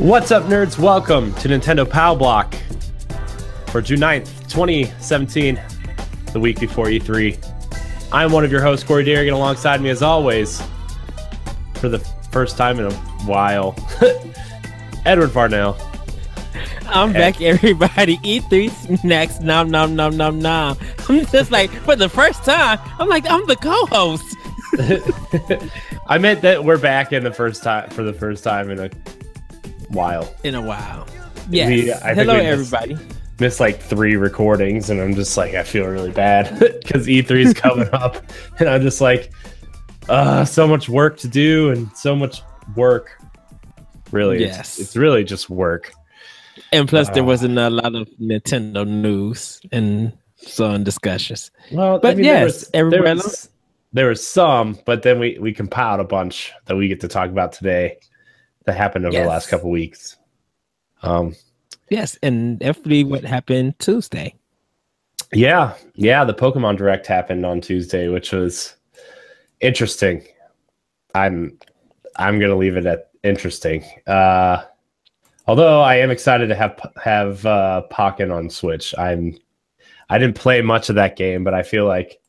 What's up, nerds? Welcome to Nintendo Pow Block for June 9th, 2017, the week before E3. I'm one of your hosts, Corey Derrigan, alongside me as always, for the first time in a while, Edward Farnell. I'm back, everybody. E3's next. Nom nom nom nom nom. I'm just like for the first time. I'm like I'm the co-host. I meant that we're back in the first time for the first time in a while. In a while. I think Hello, we missed- everybody. Missed like three recordings, and I'm just like, I feel really bad because E3 is coming up, and I'm just like, uh, so much work to do and so much work. Really, Yes. it's, really just work. And plus, there Ah. wasn't a lot of Nintendo news and so some discussions. Well, But there yes, was, there was, there was some, but then we we compiled a bunch that we get to talk about today that happened over Yes. the last couple weeks. Um, Yes, and definitely what happened Tuesday. yeah, yeah, the Pokemon Direct happened on Tuesday, which was interesting. I'm I'm gonna leave it at interesting. Uh, although I am excited to have have uh, Pokken on Switch. I'm I didn't play much of that game, but I feel like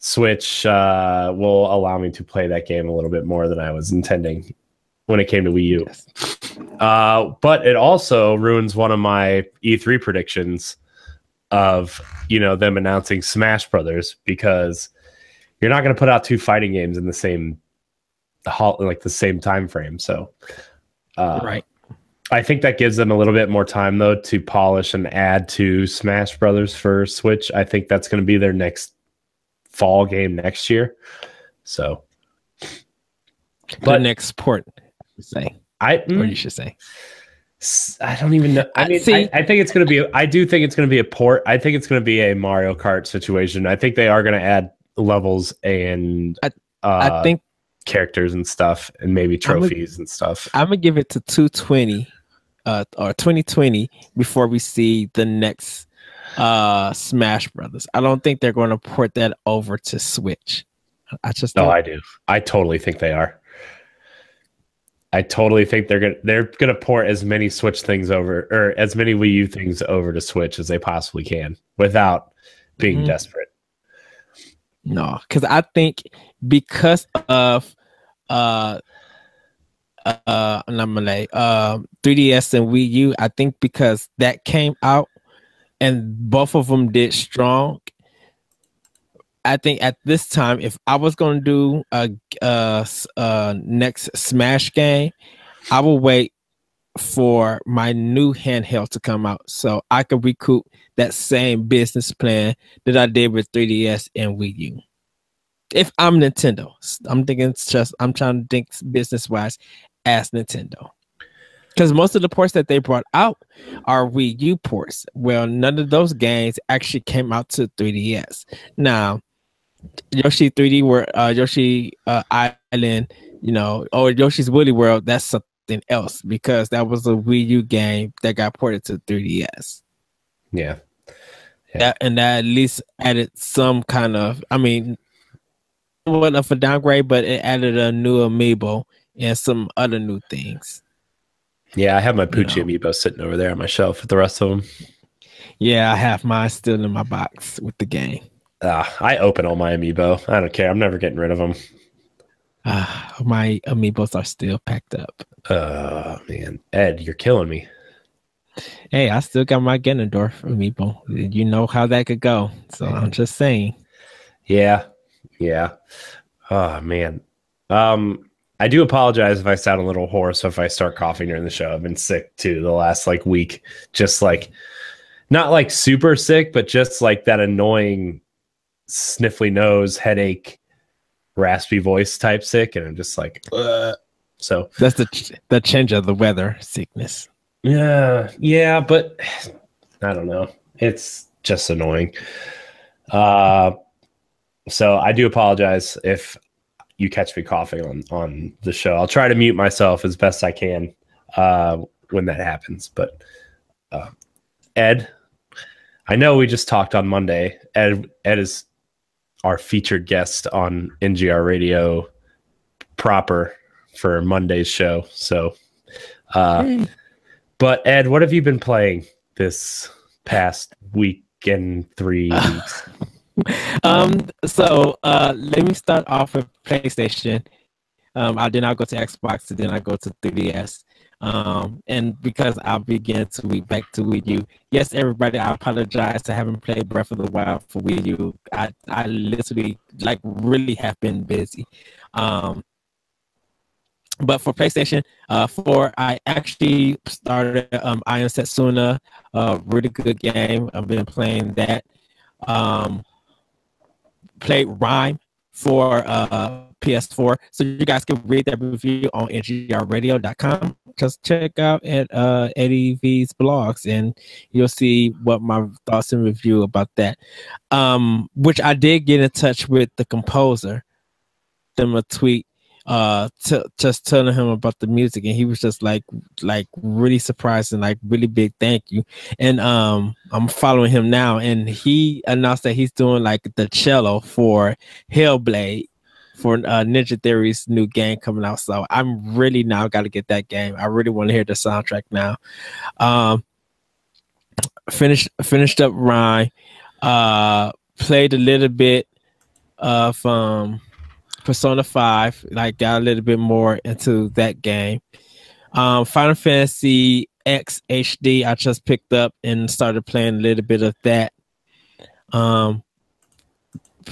Switch uh, will allow me to play that game a little bit more than I was intending when it came to Wii U. Yes. Uh, but it also ruins one of my E3 predictions of you know them announcing Smash Brothers because you're not going to put out two fighting games in the same hol- like the same time frame. So, uh, right. I think that gives them a little bit more time though to polish and add to Smash Brothers for Switch. I think that's going to be their next fall game next year. So, the but- next port, say, I or mm, you should say. I don't even know. I mean, see- I, I think it's going to be. I do think it's going to be a port. I think it's going to be a Mario Kart situation. I think they are going to add levels and I- uh, I think characters and stuff, and maybe trophies and stuff. I'm gonna give it to 220 uh or 2020 before we see the next uh Smash Brothers. I don't think they're going to port that over to Switch. I just No, don't. I do. I totally think they are. I totally think they're gonna they're gonna port as many Switch things over or as many Wii U things over to Switch as they possibly can without being Mhm. desperate. No, because I think because of uh uh anomaly, um 3DS and Wii U, I think because that came out and both of them did strong. I think at this time, if I was going to do a, next Smash game, I will wait for my new handheld to come out so I could recoup that same business plan that I did with 3DS and Wii U. If I'm Nintendo, I'm thinking just I'm trying to think business wise as Nintendo. Because most of the ports that they brought out are Wii U ports. Well, none of those games actually came out to 3DS. Now, Yoshi 3D World, uh, Yoshi uh, Island, you know, or Yoshi's Woolly World, that's something else because that was a Wii U game that got ported to 3DS. Yeah. Yeah. That and that at least added some kind of, I mean, what of a downgrade, but it added a new amiibo and some other new things. Yeah, I have my Poochy know. amiibo sitting over there on my shelf with the rest of them. Yeah, I have mine still in my box with the game. Ah, I open all my amiibo. I don't care. I'm never getting rid of them. Uh, my amiibos are still packed up. Oh man, Ed, you're killing me. Hey, I still got my Ganondorf amiibo. You know how that could go. So I'm just saying. Yeah, yeah. Oh man. Um, I do apologize if I sound a little hoarse or if I start coughing during the show. I've been sick too the last like week. Just like not like super sick, but just like that annoying sniffly nose, headache, raspy voice type sick, and I'm just like, Ugh. so That's the ch- the change of the weather sickness. Yeah, yeah, but I don't know. It's just annoying. Uh so I do apologize if you catch me coughing on on the show. I'll try to mute myself as best I can uh when that happens. But uh Ed, I know we just talked on Monday. Ed Ed is our featured guest on NGR Radio proper for Monday's show. So Uh, but Ed, what have you been playing this past week and three weeks? um, so uh, let me start off with PlayStation. Um, I did not go to Xbox, and then I go to 3DS. Um, and because I began to week back to Wii U. Yes, everybody, I apologize to having played Breath of the Wild for Wii U. I, I literally like really have been busy. Um, but for PlayStation uh, 4, I actually started um, I Am Setsuna, a really good game. I've been playing that. Um, played Rime for uh, PS4. So you guys can read that review on ngrradio.com. Just check out at uh, Eddie V's blogs and you'll see what my thoughts and review about that. Um, which I did get in touch with the composer, them a tweet uh t- just telling him about the music and he was just like like really surprised and like really big thank you and um i'm following him now and he announced that he's doing like the cello for hellblade for uh, ninja theory's new game coming out. So i'm really now got to get that game. I really want to hear the soundtrack now. Um finished finished up Rime uh played a little bit of um Persona 5, like got a little bit more into that game. Um, Final Fantasy X HD, I just picked up and started playing a little bit of that. Um,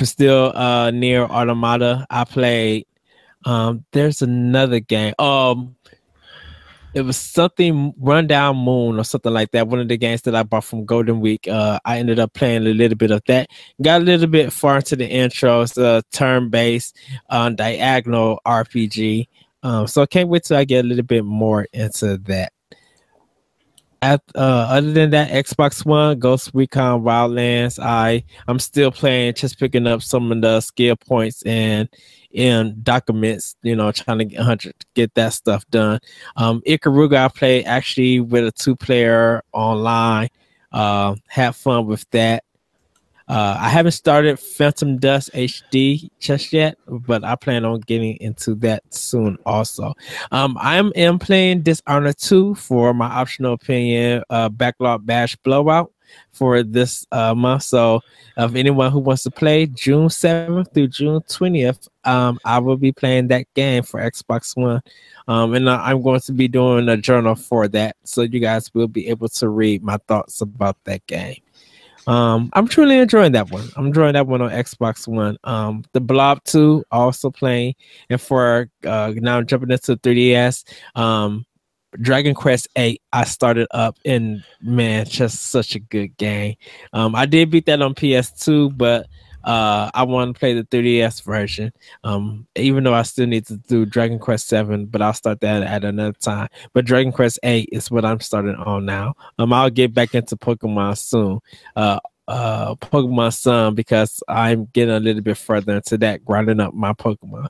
still uh NieR Automata, I played. Um, there's another game. Um, it was something Rundown Moon or something like that. One of the games that I bought from Golden Week. Uh, I ended up playing a little bit of that. Got a little bit far into the intro. It's a turn-based, uh, diagonal RPG. Um, so I can't wait till I get a little bit more into that. At, uh, other than that, Xbox One, Ghost Recon Wildlands, I I'm still playing, just picking up some of the skill points and in documents, you know, trying to get, 100 get that stuff done. Um, Ikaruga, I played actually with a two player online. Uh, have fun with that. Uh, I haven't started Phantom Dust HD just yet, but I plan on getting into that soon also. Um, I am, playing Dishonored 2 for my optional opinion uh, backlog bash blowout for this uh, month. So, if anyone who wants to play June 7th through June 20th, um, I will be playing that game for Xbox One. Um, and I'm going to be doing a journal for that. So, you guys will be able to read my thoughts about that game. Um, I'm truly enjoying that one. I'm enjoying that one on Xbox One. Um, de Blob 2 also playing, and for uh, now I'm jumping into 3DS. Um, Dragon Quest 8 I started up and man, just such a good game. Um, I did beat that on PS2, but uh, I want to play the 3DS version. Um, even though I still need to do Dragon Quest 7, but I'll start that at another time. But Dragon Quest 8 is what I'm starting on now. Um, I'll get back into Pokemon soon. Uh, uh Pokemon Sun because I'm getting a little bit further into that, grinding up my Pokemon.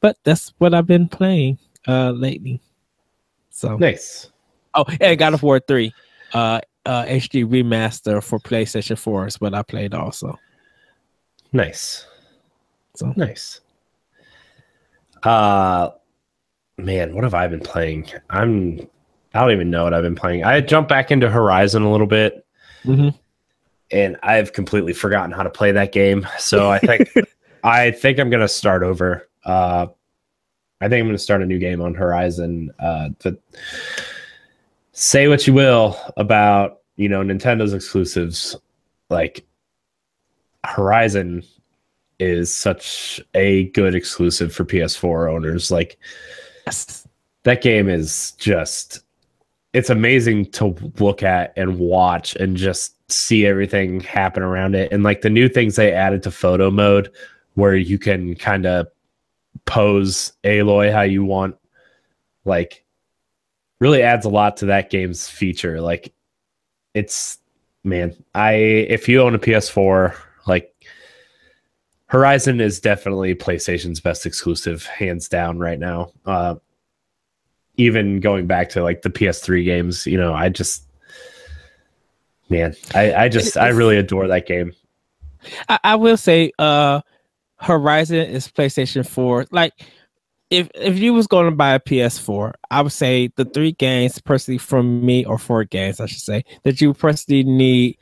But that's what I've been playing uh lately. So nice. Oh, and God of War three, uh, uh, HD remaster for PlayStation Four is what I played also. Nice. So nice. Uh, man, what have I been playing? I'm. I don't even know what I've been playing. I jumped back into Horizon a little bit, mm-hmm. and I've completely forgotten how to play that game. So I think I think I'm gonna start over. Uh, I think I'm going to start a new game on Horizon. Uh, to say what you will about you know Nintendo's exclusives, like Horizon is such a good exclusive for PS4 owners. Like yes. that game is just it's amazing to look at and watch and just see everything happen around it. And like the new things they added to photo mode where you can kind of pose Aloy how you want, like, really adds a lot to that game's feature. Like, it's man, I if you own a PS4, like Horizon is definitely PlayStation's best exclusive, hands down, right now. Uh, even going back to like the PS3 games, you know, I just, man, I, I just, I really adore that game. I, I will say, uh, Horizon is PlayStation 4. Like if if you was going to buy a PS4, I would say the three games personally from me or four games, I should say, that you personally need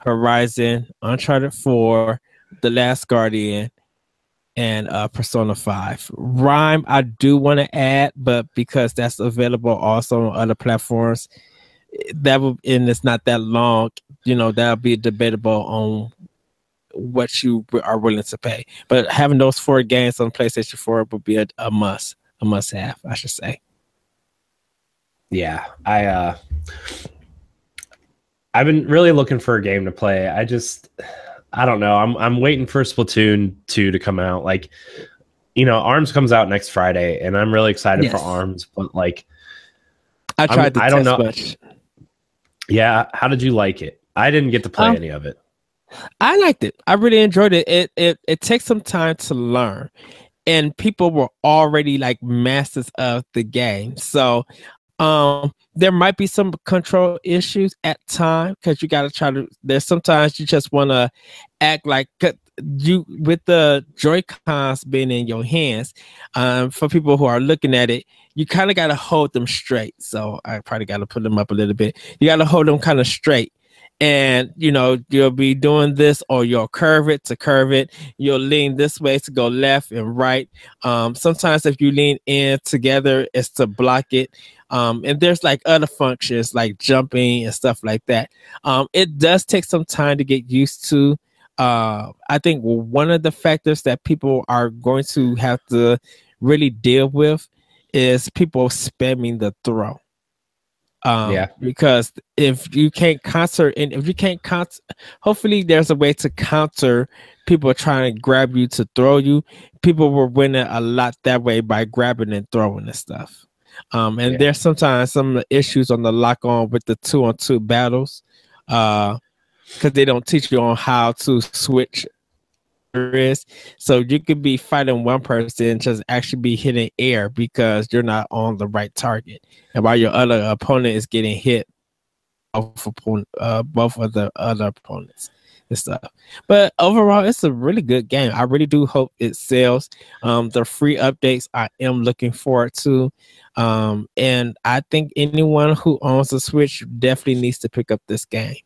Horizon, Uncharted 4, The Last Guardian, and uh, Persona 5. Rime, I do want to add, but because that's available also on other platforms, that will and it's not that long, you know, that'll be debatable on what you are willing to pay. But having those four games on PlayStation 4 would be a, a must, a must have, I should say. Yeah, I uh I've been really looking for a game to play. I just I don't know. I'm I'm waiting for Splatoon 2 to come out. Like you know, Arms comes out next Friday and I'm really excited yes. for Arms, but like I tried I don't know. Much. Yeah, how did you like it? I didn't get to play um, any of it. I liked it. I really enjoyed it. It it it takes some time to learn. And people were already like masters of the game. So um there might be some control issues at time because you got to try to there's sometimes you just want to act like you with the Joy-Cons being in your hands um for people who are looking at it you kind of got to hold them straight. So i probably got to put them up a little bit. You got to hold them kind of straight. And you know you'll be doing this or you'll curve it to curve it. You'll lean this way to go left and right. Um, sometimes if you lean in together it's to block it um, and there's like other functions like jumping and stuff like that um, it does take some time to get used to uh, i think one of the factors that people are going to have to really deal with is people spamming the throw um, yeah. Because if you can't counter, and if you can't counter, hopefully there's a way to counter people trying to grab you to throw you. People were winning a lot that way by grabbing and throwing and stuff. Um, and yeah. there's sometimes some of the issues on the lock on with the two on two battles, uh, because they don't teach you on how to switch is. So you could be fighting one person just actually be hitting air because you're not on the right target, and while your other opponent is getting hit, both opponent, uh, both of the other opponents and stuff. But overall, it's a really good game. I really do hope it sells. Um, the free updates I am looking forward to. Um, and I think anyone who owns a Switch definitely needs to pick up this game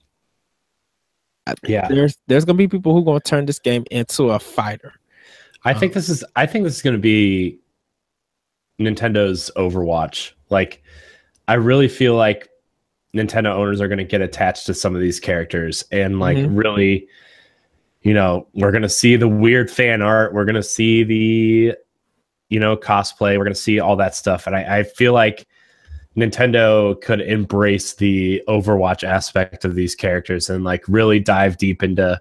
yeah there's there's gonna be people who are gonna turn this game into a fighter i um, think this is i think this is gonna be nintendo's overwatch like i really feel like nintendo owners are gonna get attached to some of these characters and like mm-hmm. really you know we're gonna see the weird fan art. We're gonna see the you know cosplay. We're gonna see all that stuff. And i, I feel like Nintendo could embrace the Overwatch aspect of these characters and like really dive deep into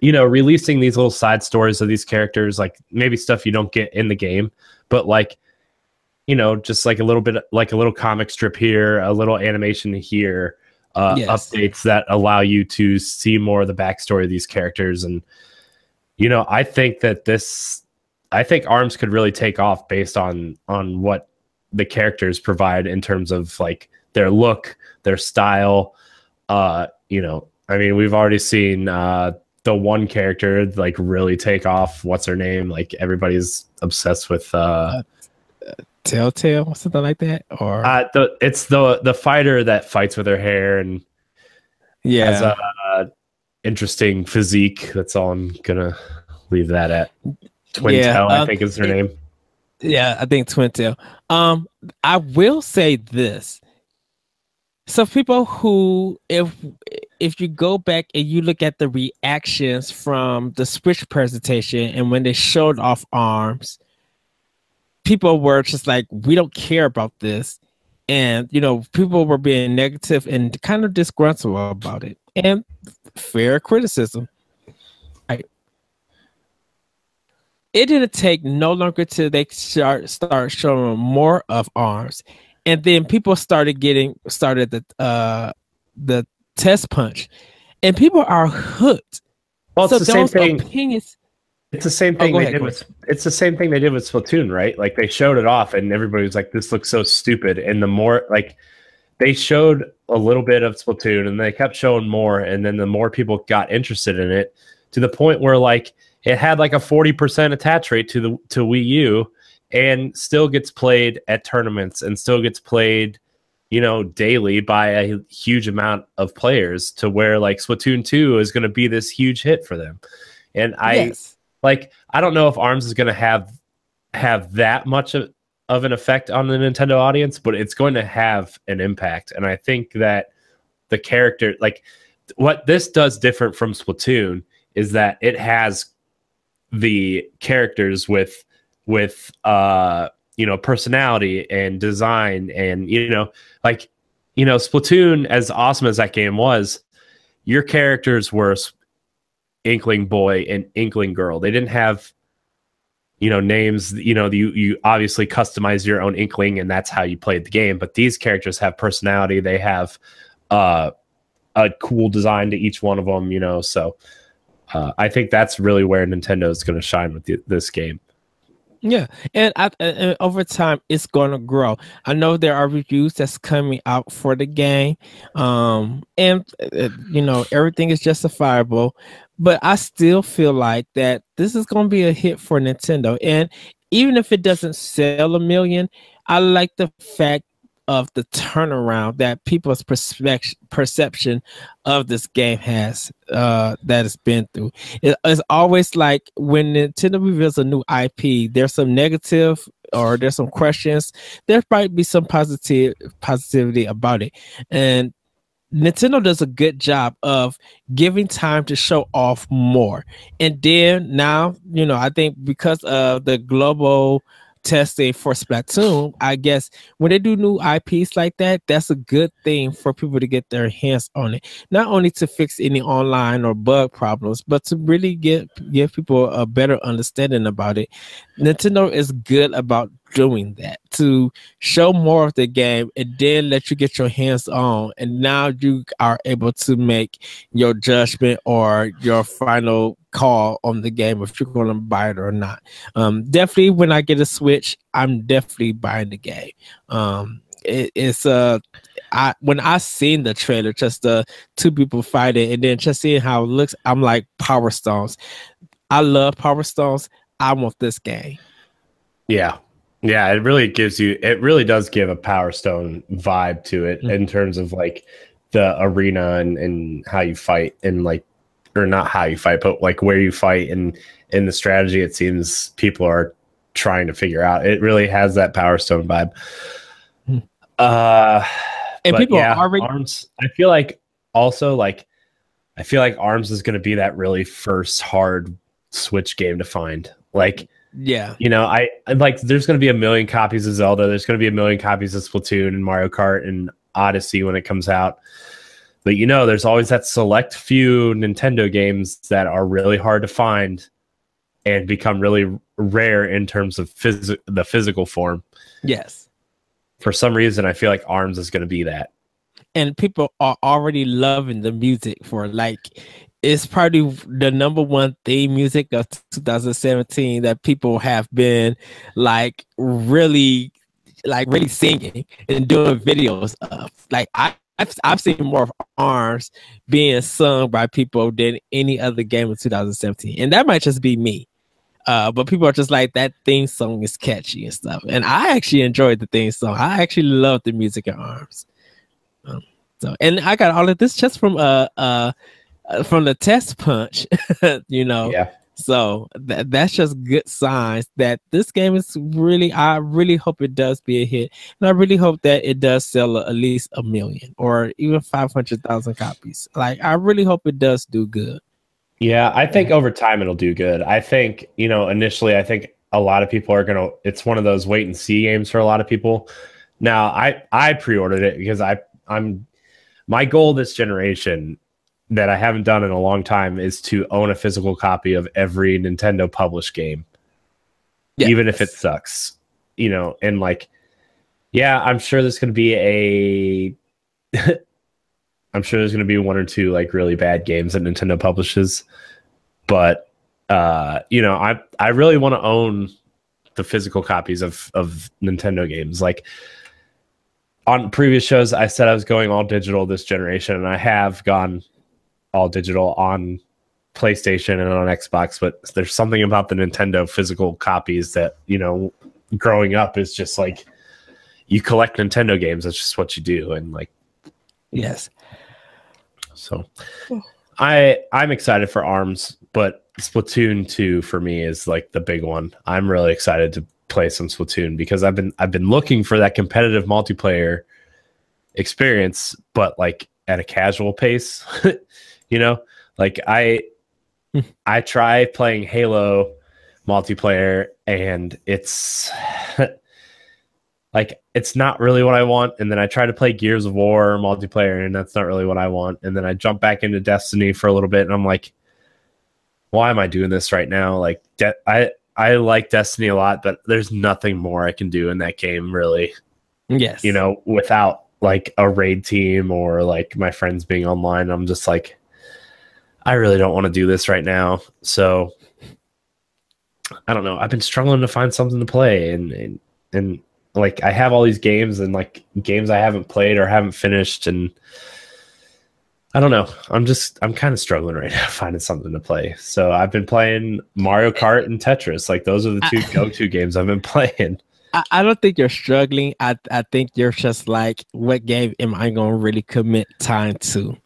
you know releasing these little side stories of these characters like maybe stuff you don't get in the game. But like you know just like a little bit like a little comic strip here a little animation here uh, yes. updates that allow you to see more of the backstory of these characters and you know i think that this i think arms could really take off based on on what the characters provide in terms of like their look, their style. Uh, you know, I mean, we've already seen uh the one character like really take off. What's her name? Like everybody's obsessed with uh, uh Telltale, something like that, or uh, the it's the the fighter that fights with her hair and yeah, has a, uh, interesting physique. That's all I'm gonna leave that at. Twin yeah, I um, think is her it, name. Yeah, I think Twintelle. Um, I will say this. So people who if if you go back and you look at the reactions from the Switch presentation and when they showed off arms, people were just like, we don't care about this. And you know, people were being negative and kind of disgruntled about it. And fair criticism. it didn't take no longer till they start start showing more of arms, and then people started getting started the uh the test punch, and people are hooked. Well, it's so the same thing. Opinions, it's the same oh, thing oh, they ahead, did with. It's the same thing they did with Splatoon, right? Like they showed it off, and everybody was like, "This looks so stupid." And the more like they showed a little bit of Splatoon, and they kept showing more, and then the more people got interested in it, to the point where like it had like a 40% attach rate to the to Wii U and still gets played at tournaments and still gets played you know daily by a huge amount of players to where like Splatoon 2 is going to be this huge hit for them. And I yes. Like I don't know if ARMS is going to have have that much of, of an effect on the Nintendo audience, but it's going to have an impact. And I think that the character like what this does different from Splatoon is that it has the characters with with uh you know personality and design and you know like you know Splatoon as awesome as that game was your characters were Inkling boy and Inkling girl. They didn't have you know names you know you you obviously customize your own Inkling and that's how you played the game. But these characters have personality. They have uh a cool design to each one of them you know so uh, I think that's really where Nintendo is going to shine with the, this game. Yeah, and, I, and over time it's going to grow. I know there are reviews that's coming out for the game, um, and uh, you know everything is justifiable, but I still feel like that this is going to be a hit for Nintendo. And even if it doesn't sell a million, I like the fact of the turnaround that people's perception of this game has uh, that it's been through. It, it's always like when Nintendo reveals a new IP, there's some negative or there's some questions. There might be some positive positivity about it, and Nintendo does a good job of giving time to show off more. And then now, you know, I think because of the global testing for Splatoon, I guess when they do new IPs like that, that's a good thing for people to get their hands on it. Not only to fix any online or bug problems, but to really get give people a better understanding about it. Nintendo is good about doing that to show more of the game and then let you get your hands on and now you are able to make your judgment or your final call on the game if you're going to buy it or not um, definitely when i get a switch i'm definitely buying the game um, it, it's uh I when I seen the trailer, just the two people fighting, and then just seeing how it looks, I'm like Power Stones. I love Power Stones. I want this game. Yeah, yeah, it really gives you it really does give a Power Stone vibe to it mm-hmm. in terms of like the arena and, and how you fight and like or not how you fight, but like where you fight and in the strategy it seems people are trying to figure out. It really has that Power Stone vibe. Mm-hmm. Uh and people yeah, already arms I feel like also like I feel like arms is gonna be that really first hard switch game to find. Like yeah. You know, I like there's going to be a million copies of Zelda. There's going to be a million copies of Splatoon and Mario Kart and Odyssey when it comes out. But you know, there's always that select few Nintendo games that are really hard to find and become really rare in terms of phys- the physical form. Yes. For some reason, I feel like ARMS is going to be that. And people are already loving the music for like it's probably the number one theme music of 2017 that people have been like really like really singing and doing videos of. Like i I've, I've seen more of arms being sung by people than any other game of 2017 and that might just be me. Uh, but people are just like that theme song is catchy and stuff and i actually enjoyed the theme song. I actually love the music of arms. Um, so and i got all of this just from uh uh uh, from the test punch, you know. Yeah. So that that's just good signs that this game is really. I really hope it does be a hit, and I really hope that it does sell at least a million or even five hundred thousand copies. Like I really hope it does do good. Yeah, I think over time it'll do good. I think you know initially, I think a lot of people are gonna. It's one of those wait and see games for a lot of people. Now, I I pre-ordered it because I I'm my goal this generation that I haven't done in a long time is to own a physical copy of every Nintendo published game, yes. even if it sucks. You know, and like, yeah, I'm sure there's going to be a. I'm sure there's going to be one or two like really bad games that Nintendo publishes, but uh, you know, I I really want to own the physical copies of of Nintendo games. Like on previous shows, I said I was going all digital this generation, and I have gone all digital on PlayStation and on Xbox, but there's something about the Nintendo physical copies that you know, growing up is just like you collect Nintendo games. That's just what you do, and like yes. So, I I'm excited for Arms, but Splatoon 2 for me is like the big one. I'm really excited to play some Splatoon because I've been I've been looking for that competitive multiplayer experience, but like at a casual pace. you know, like I hmm. I try playing Halo multiplayer and it's like it's not really what I want. And then I try to play Gears of War multiplayer and that's not really what I want. And then I jump back into Destiny for a little bit and I'm like, why am I doing this right now? Like, de- I I like Destiny a lot, but there's nothing more I can do in that game, really. Yes, you know, without like a raid team or like my friends being online, I'm just like, I really don't want to do this right now. So I don't know. I've been struggling to find something to play, and and and like I have all these games and like games I haven't played or haven't finished, and I don't know. I'm just I'm kind of struggling right now finding something to play. So I've been playing Mario Kart and Tetris. Like those are the two go-to games I've been playing. I, I, don't think you're struggling. I I think you're just like, what game am I gonna really commit time to?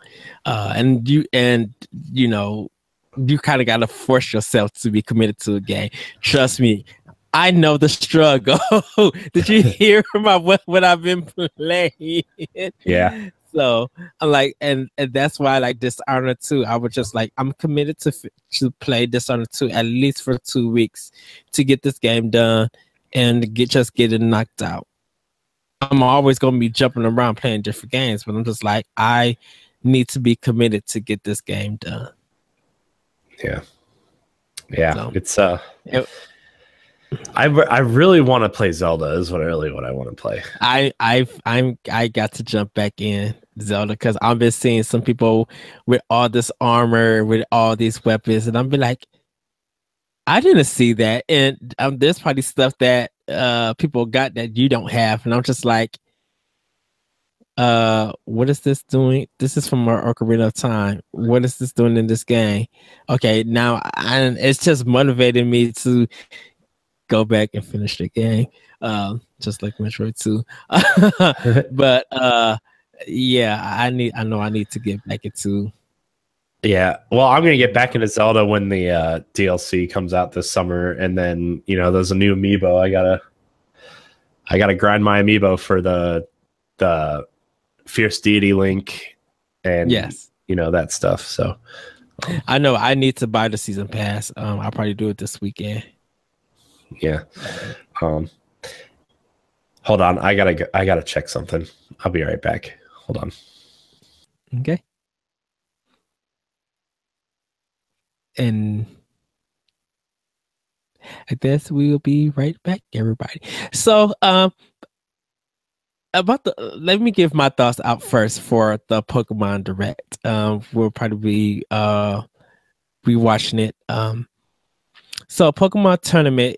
Uh, and you and you know, you kind of gotta force yourself to be committed to a game. Trust me, I know the struggle. Did you hear about what, what I've been playing? Yeah. So I'm like, and, and that's why I like Dishonored 2. I was just like, I'm committed to to play Dishonored 2 at least for two weeks to get this game done and get just get it knocked out. I'm always gonna be jumping around playing different games, but I'm just like, I need to be committed to get this game done. Yeah, yeah, so, it's uh. It, I, I really want to play Zelda is what I really what I want to play. I I I'm I got to jump back in Zelda because I've been seeing some people with all this armor with all these weapons, and I'm be like, I didn't see that, and um, there's probably stuff that uh people got that you don't have, and I'm just like, uh, what is this doing? This is from our Ocarina of Time. What is this doing in this game? Okay, now and it's just motivating me to go back and finish the game, um, just like Metroid Two. but uh, yeah, I need. I know I need to get back into. Yeah, well, I'm gonna get back into Zelda when the uh, DLC comes out this summer, and then you know there's a new amiibo. I gotta, I gotta grind my amiibo for the the fierce deity link, and yes, you know that stuff. So I know I need to buy the season pass. Um, I'll probably do it this weekend yeah. Um, hold on, I gotta I gotta check something. I'll be right back. Hold on. Okay. And I guess we will be right back, everybody. So, um, about the let me give my thoughts out first for the Pokemon Direct. Um, we'll probably be uh rewatching it. Um, so Pokemon Tournament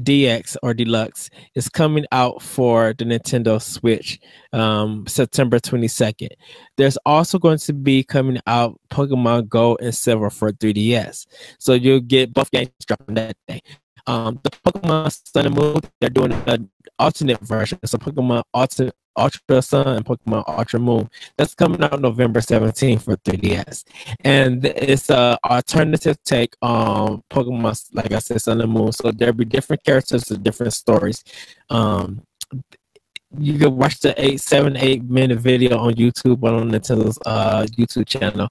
DX or Deluxe is coming out for the Nintendo Switch um, September 22nd. There's also going to be coming out Pokemon Gold and Silver for 3DS. So you'll get both games dropping that day. Um, the Pokemon Sun and Moon, they're doing an alternate version. So Pokemon Ultra, Ultra Sun and Pokemon Ultra Moon. That's coming out November 17th for 3DS. And it's an alternative take on Pokemon, like I said, Sun and Moon. So there'll be different characters and different stories. Um, you can watch the eight, seven, eight minute video on YouTube on Nintendo's uh, YouTube channel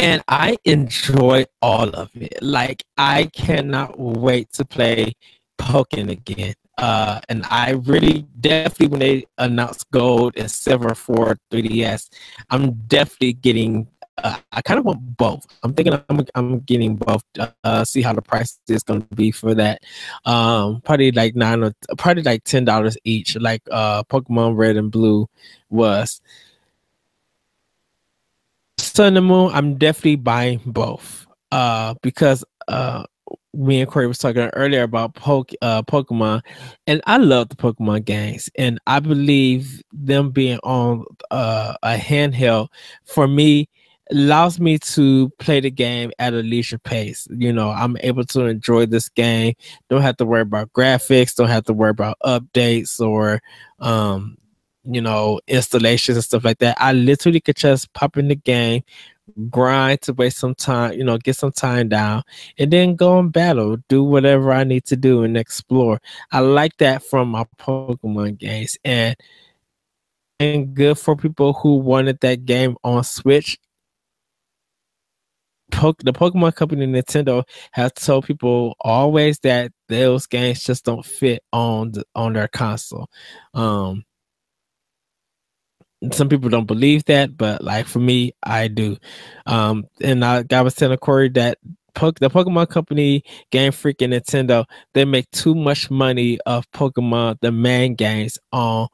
and I enjoy all of it. Like I cannot wait to play Pokken again. Uh, and I really definitely when they announced gold and silver for 3DS, I'm definitely getting. Uh, I kind of want both. I'm thinking I'm I'm getting both. Uh, see how the price is going to be for that. Um, probably like nine or probably like ten dollars each, like uh Pokemon Red and Blue was. Sun and Moon, I'm definitely buying both. Uh, because uh, me and Corey was talking earlier about Poke, uh, Pokemon, and I love the Pokemon games, and I believe them being on uh, a handheld for me, allows me to play the game at a leisure pace. You know, I'm able to enjoy this game. Don't have to worry about graphics. Don't have to worry about updates or, um, you know, installations and stuff like that. I literally could just pop in the game, grind to waste some time, you know, get some time down, and then go and battle, do whatever I need to do and explore. I like that from my Pokemon games. And and good for people who wanted that game on Switch. Poke, the Pokemon company Nintendo has told people always that those games just don't fit on the, on their console. Um, some people don't believe that, but like for me, I do. Um, and I, I was telling Corey that the Pokemon Company, Game Freak, and Nintendo they make too much money of Pokemon the main games on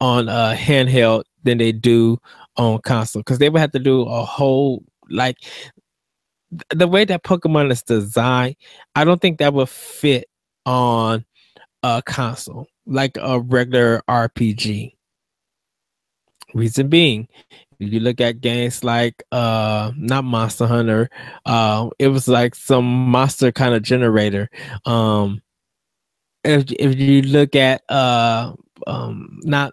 on uh handheld than they do on console because they would have to do a whole like the way that Pokemon is designed. I don't think that would fit on a console like a regular RPG. Reason being, if you look at games like uh not Monster Hunter, uh it was like some monster kind of generator. Um if if you look at uh um not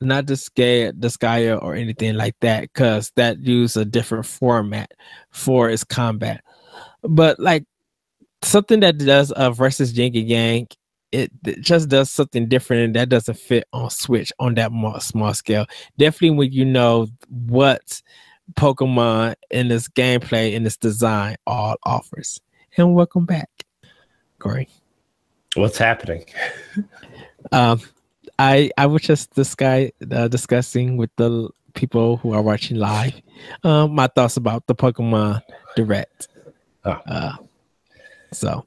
not the Disgaea or anything like that because that use a different format for its combat but like something that does a versus and yang it, it, just does something different and that doesn't fit on switch on that more small scale definitely when you know what pokemon in this gameplay and this design all offers and welcome back corey What's happening? um, I I was just this guy uh, discussing with the people who are watching live um, my thoughts about the Pokemon Direct. Oh. Uh, so,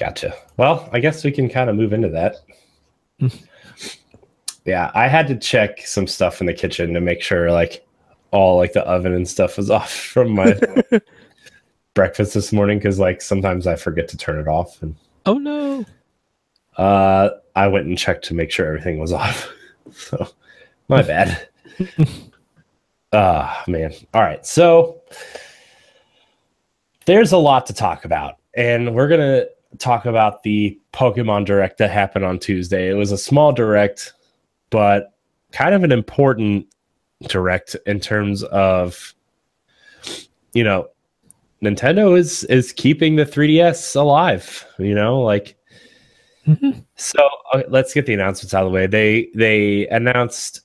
gotcha. Well, I guess we can kind of move into that. yeah, I had to check some stuff in the kitchen to make sure like all like the oven and stuff was off from my breakfast this morning because like sometimes I forget to turn it off and oh no uh, I went and checked to make sure everything was off. so, my bad. Ah, uh, man. All right. So, there's a lot to talk about, and we're going to talk about the Pokemon Direct that happened on Tuesday. It was a small direct, but kind of an important direct in terms of you know Nintendo is is keeping the 3DS alive, you know, like Mm-hmm. So uh, let's get the announcements out of the way. They they announced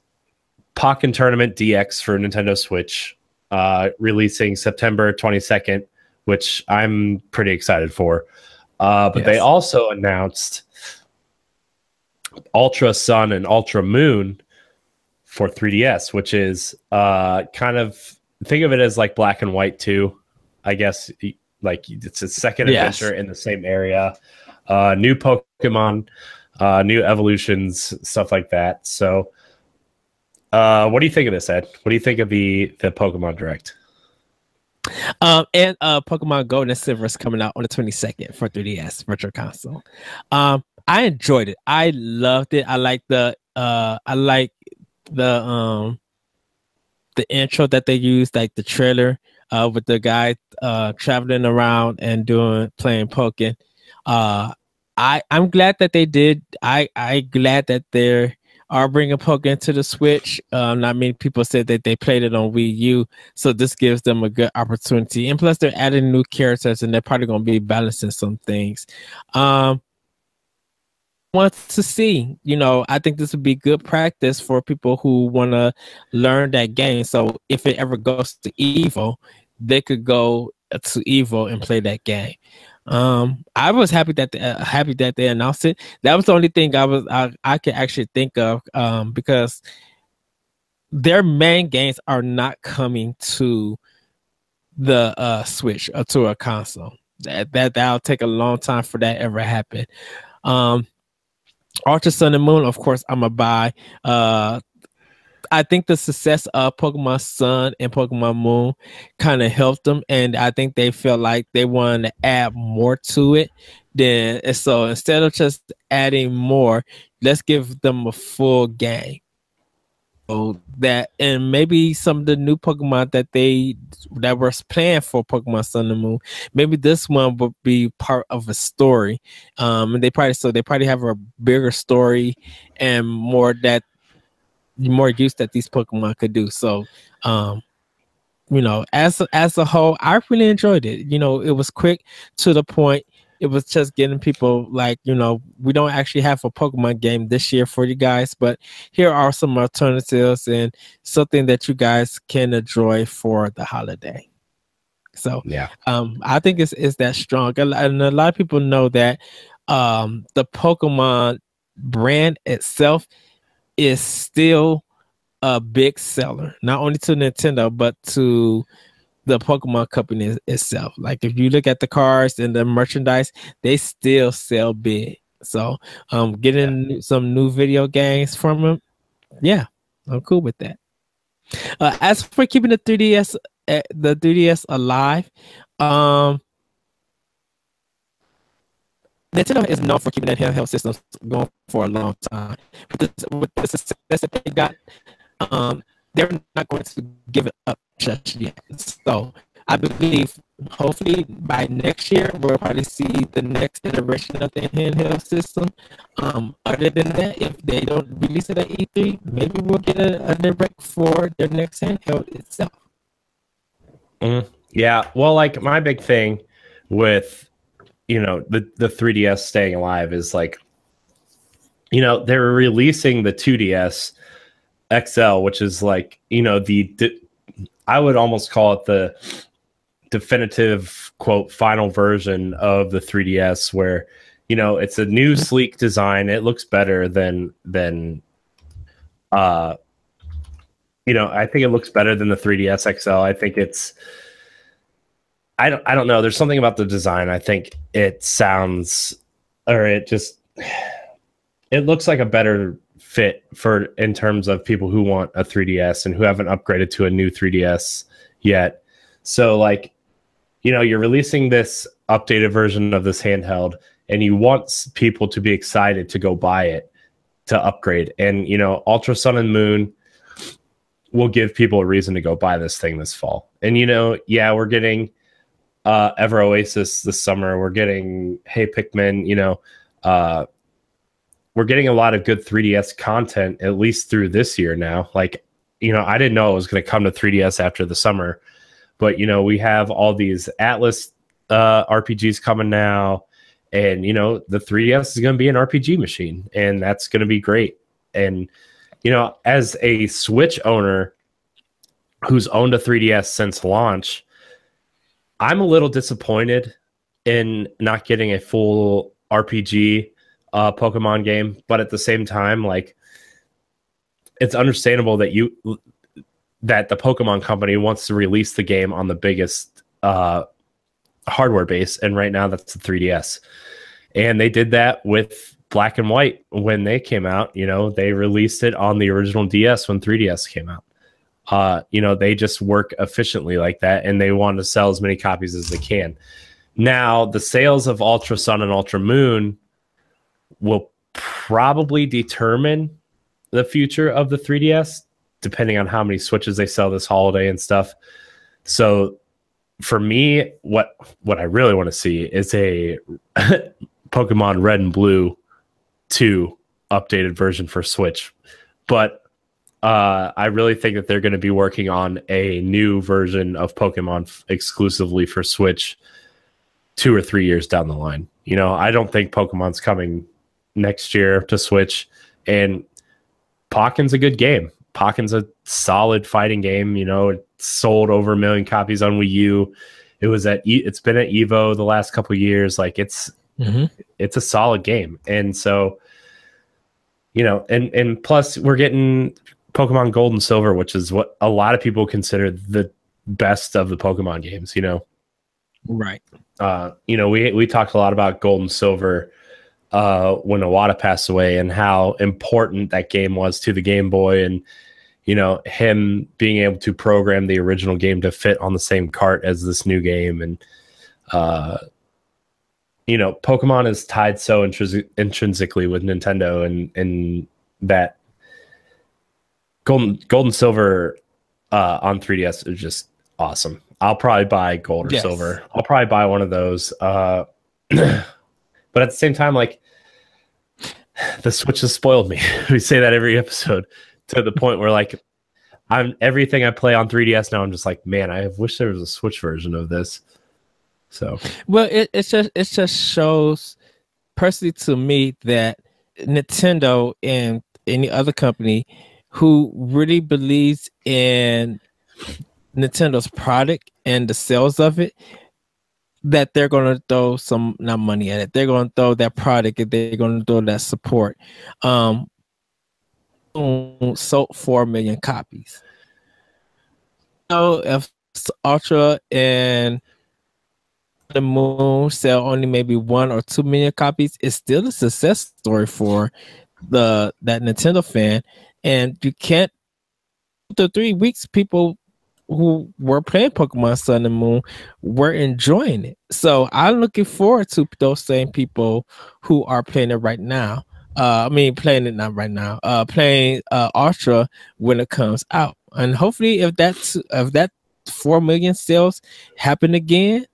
Pokken Tournament DX for Nintendo Switch, uh, releasing September 22nd, which I'm pretty excited for. Uh, but yes. they also announced Ultra Sun and Ultra Moon for 3DS, which is uh, kind of think of it as like Black and White 2. I guess like it's a second yes. adventure in the same area uh, new Pokemon, uh, new evolutions, stuff like that. So, uh, what do you think of this, Ed? What do you think of the the Pokemon Direct? Um, and uh, Pokemon Gold and Silver is coming out on the 22nd for 3DS Virtual Console. Um, I enjoyed it. I loved it. I like the uh, I like the um, the intro that they used, like the trailer uh, with the guy uh traveling around and doing playing Pokemon uh, I I'm glad that they did. I I glad that they are bringing Pokemon to the Switch. Um, not many people said that they played it on Wii U, so this gives them a good opportunity. And plus, they're adding new characters, and they're probably going to be balancing some things. Um, want to see. You know, I think this would be good practice for people who want to learn that game. So if it ever goes to Evo, they could go to Evo and play that game. Um, I was happy that they, uh, happy that they announced it. That was the only thing I was I, I could actually think of um, because their main games are not coming to the uh, Switch or to a console. That that that'll take a long time for that ever happen. Um, Ultra Sun and Moon, of course, I'm a buy. Uh, I think the success of Pokemon Sun and Pokemon Moon kind of helped them, and I think they felt like they wanted to add more to it. Then so instead of just adding more, let's give them a full game. that and maybe some of the new Pokemon that they that were planned for Pokemon Sun and Moon, maybe this one would be part of a story. Um, and they probably so they probably have a bigger story and more that more use that these Pokemon could do. So, um, you know, as as a whole, I really enjoyed it. You know, it was quick to the point it was just getting people like you know we don't actually have a pokemon game this year for you guys but here are some alternatives and something that you guys can enjoy for the holiday so yeah um i think it's, it's that strong and a lot of people know that um the pokemon brand itself is still a big seller not only to nintendo but to the Pokemon company itself. Like if you look at the cards and the merchandise, they still sell big. So um getting yeah. some new video games from them, yeah, I'm cool with that. Uh, as for keeping the 3DS uh, the 3DS alive, um Nintendo is known for keeping that handheld system going for a long time. With the, with the success that they got, um, they're not going to give it up just yet. So I believe hopefully by next year we'll probably see the next iteration of the handheld system. Um, other than that, if they don't release it at E3, maybe we'll get a, a direct for the next handheld itself. Mm, yeah, well, like my big thing with you know the the 3ds staying alive is like you know they're releasing the 2ds XL, which is like you know the I would almost call it the definitive quote final version of the 3DS where you know it's a new sleek design. It looks better than than uh you know i think it looks better than the 3ds xl i think it's i don't i don't know there's something about the design i think it sounds or it just it looks like a better fit for in terms of people who want a 3DS and who haven't upgraded to a new 3DS yet. So like, you know, you're releasing this updated version of this handheld and you want people to be excited to go buy it to upgrade. And you know, Ultra Sun and Moon will give people a reason to go buy this thing this fall. And you know, yeah, we're getting uh Ever Oasis this summer. We're getting Hey Pikmin, you know, uh we're getting a lot of good 3DS content at least through this year now. Like, you know, I didn't know it was going to come to 3DS after the summer, but you know, we have all these Atlus uh, RPGs coming now, and you know, the 3DS is going to be an RPG machine, and that's going to be great. And you know, as a Switch owner who's owned a 3DS since launch, I'm a little disappointed in not getting a full RPG uh, Pokemon game, but at the same time, like it's understandable that you that the Pokemon company wants to release the game on the biggest uh, hardware base, and right now that's the 3DS, and they did that with Black and White when they came out. You know, they released it on the original DS when 3DS came out. Uh, you know, they just work efficiently like that, and they want to sell as many copies as they can. Now, the sales of Ultra Sun and Ultra Moon will probably determine the future of the 3DS, depending on how many Switches they sell this holiday and stuff. So for me, what what I really want to see is a Pokemon Red and Blue 2 updated version for Switch. But uh, I really think that they're going to be working on a new version of Pokemon f- exclusively for Switch two or three years down the line. You know, I don't think Pokemon's coming next year to Switch. And Pokken's a good game. Pokken's a solid fighting game. You know, it sold over a million copies on Wii U. It was at it's been at Evo the last couple years. Like it's mm-hmm. it's a solid game. And so, you know, and and plus we're getting Pokemon Gold and Silver, which is what a lot of people consider the best of the Pokemon games. You know, right? Uh, you know, we we talked a lot about Gold and Silver uh, when Iwata passed away and how important that game was to the Game Boy and you know him being able to program the original game to fit on the same cart as this new game and uh, you know Pokemon is tied so intrinsically with Nintendo and and that Golden Gold and Silver uh, on 3DS is just awesome. I'll probably buy gold or Yes. silver. I'll probably buy one of those. Uh, but at the same time, like the Switch has spoiled me. we say that every episode to the point where like I'm everything I play on 3DS now. I'm just like, man, I wish there was a Switch version of this. So Well, it it's just it just shows personally to me that Nintendo and any other company who really believes in Nintendo's product and the sales of it that they're going to throw some not money at it. They're going to throw that product they're going to throw that support. Um sold 4 million copies. So if Ultra and the moon sell only maybe one or two million copies it's still a success story for the that nintendo fan and you can't the three weeks people who were playing pokemon sun and moon were enjoying it. So i'm looking forward to those same people who are playing it right now. Uh i mean playing it not right now. Uh playing uh ultra when it comes out. And hopefully if that's if that four million sales happen again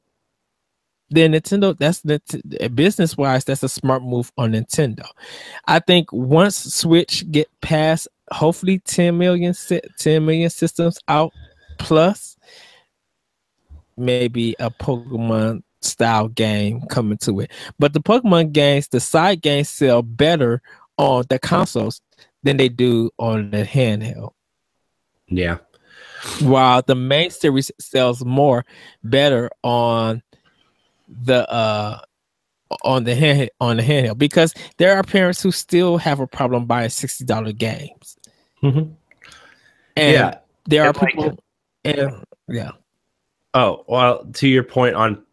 then Nintendo that's the business wise that's a smart move on Nintendo. I think once Switch get past hopefully 10 million 10 million systems out plus maybe a Pokemon style game coming to it. But the Pokemon games, the side games sell better on the consoles than they do on the handheld. yeah, While the main series sells more better on the uh on the hand on the handheld because there are parents who still have a problem buying sixty dollar games. Mhm. And yeah. there are and, like- people and yeah. Oh well, to your point on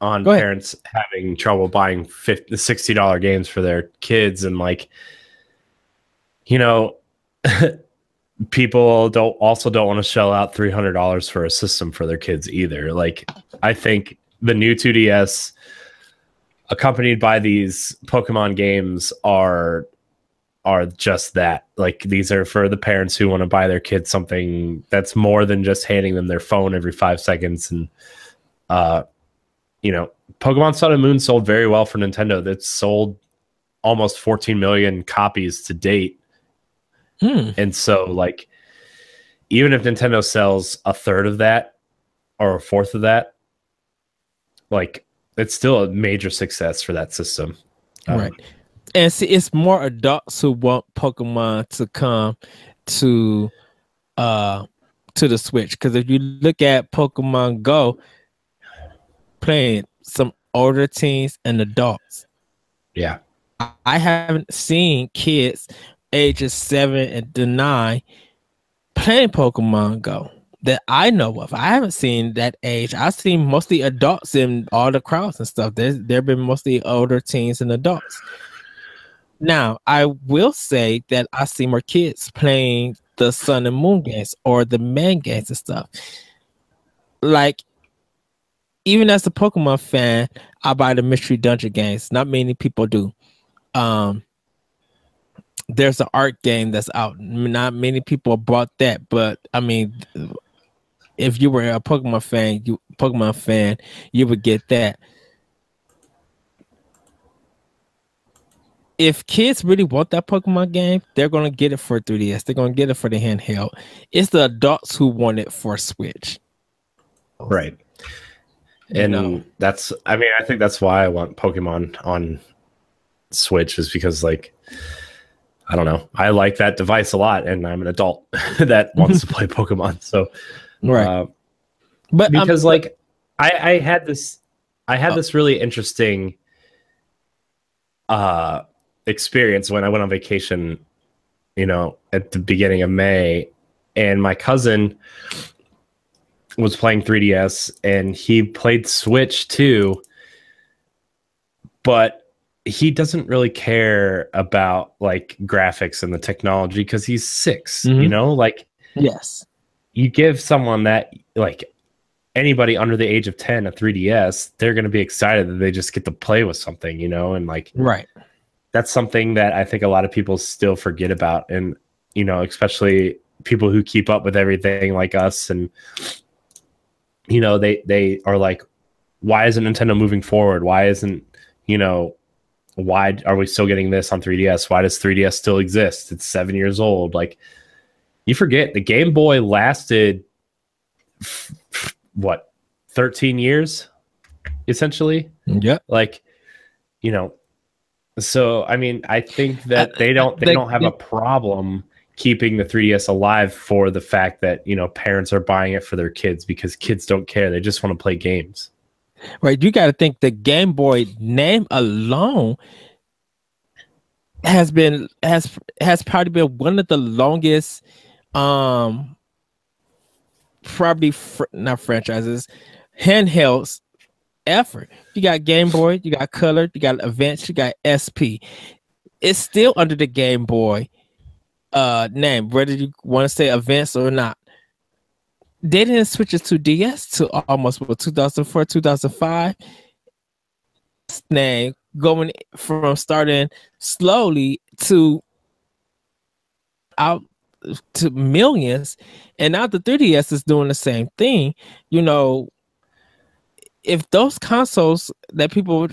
on parents having trouble buying 50 60 dollar games for their kids and like you know people don't also don't want to shell out three hundred dollars for a system for their kids either. Like I think the new 2DS accompanied by these Pokemon games are are just that. Like these are for the parents who want to buy their kids something that's more than just handing them their phone every five seconds. And uh, you know, Pokemon Sun and Moon sold very well for Nintendo. That's sold almost 14 million copies to date. Hmm. And so, like, even if Nintendo sells a third of that or a fourth of that, like, it's still a major success for that system. Um, Right. And see, it's more adults who want Pokemon to come to uh to the Switch. Because if you look at Pokemon Go, playing some older teens and adults. Yeah. I- haven't seen kids ages seven and to nine playing Pokemon Go that I know of. I haven't seen that age. I've seen mostly adults in all the crowds and stuff. There's there been mostly older teens and adults. Now, I will say that I see more kids playing the Sun and Moon games or the Man games and stuff. Like, even as a Pokemon fan, I buy the Mystery Dungeon games. Not many people do. Um, there's an art game that's out. Not many people bought that, but I mean, if you were a Pokemon fan, you Pokemon fan, you would get that. If kids really want that Pokemon game, they're gonna get it for 3DS. They're gonna get it for the handheld. It's the adults who want it for Switch. Right. And that's, I mean, I think that's why I want Pokemon on Switch is because, like, I don't know. I like that device a lot, and I'm an adult that wants to play Pokemon. So, Right. uh, but um, because like I, I had this I had Oh. this really interesting uh experience when I went on vacation, you know, at the beginning of May, and my cousin was playing 3DS and he played Switch too, but he doesn't really care about like graphics and the technology because he's 6 you Mhm. know, like yes. you give someone that like anybody under the age of 10 a 3ds they're going to be excited that they just get to play with something you know and like Right. That's something that i think a lot of people still forget about. And you know especially people who keep up with everything like us and you know they they are like why isn't nintendo moving forward? Why isn't you know why are we still getting this on 3ds why does 3ds still exist? It's seven years old. Like you forget the game boy lasted what 13 years essentially? Yeah. Like you know so i mean i think that they don't they don't have a problem keeping the 3ds alive for the fact that you know parents are buying it for their kids because kids don't care. They just want to play games. Right. You got to think the game boy name alone has been has has probably been one of the longest um probably fr- not franchises handhelds effort you got game boy you got color you got advance you got sp it's still under the game boy uh name, whether you want to say events or not. They didn't switch it to DS to almost what 2004, 2005. Name going from starting slowly to out to millions, and now the 3DS is doing the same thing. You know, if those consoles that people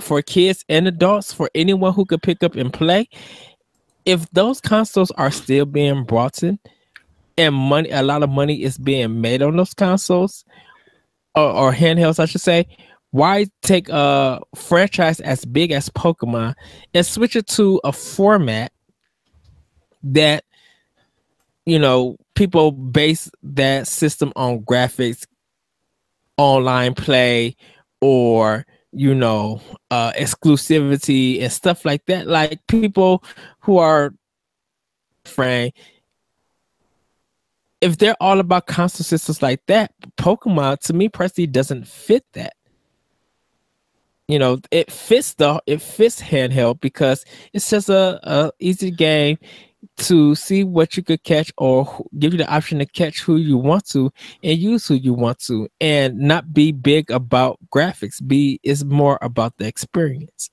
for kids and adults for anyone who could pick up and play if those consoles are still being brought in and money a lot of money is being made on those consoles or, or handhelds i should say why take a franchise as big as pokemon and switch it to a format that you know people base that system on graphics online play or you know uh exclusivity and stuff like that. Like people who are frank if they're all about console systems like that pokemon to me personally doesn't fit that. You know it fits the it fits handheld because it's just a, a easy game to see what you could catch or give you the option to catch who you want to and use who you want to and not be big about graphics. Be is more about the experience.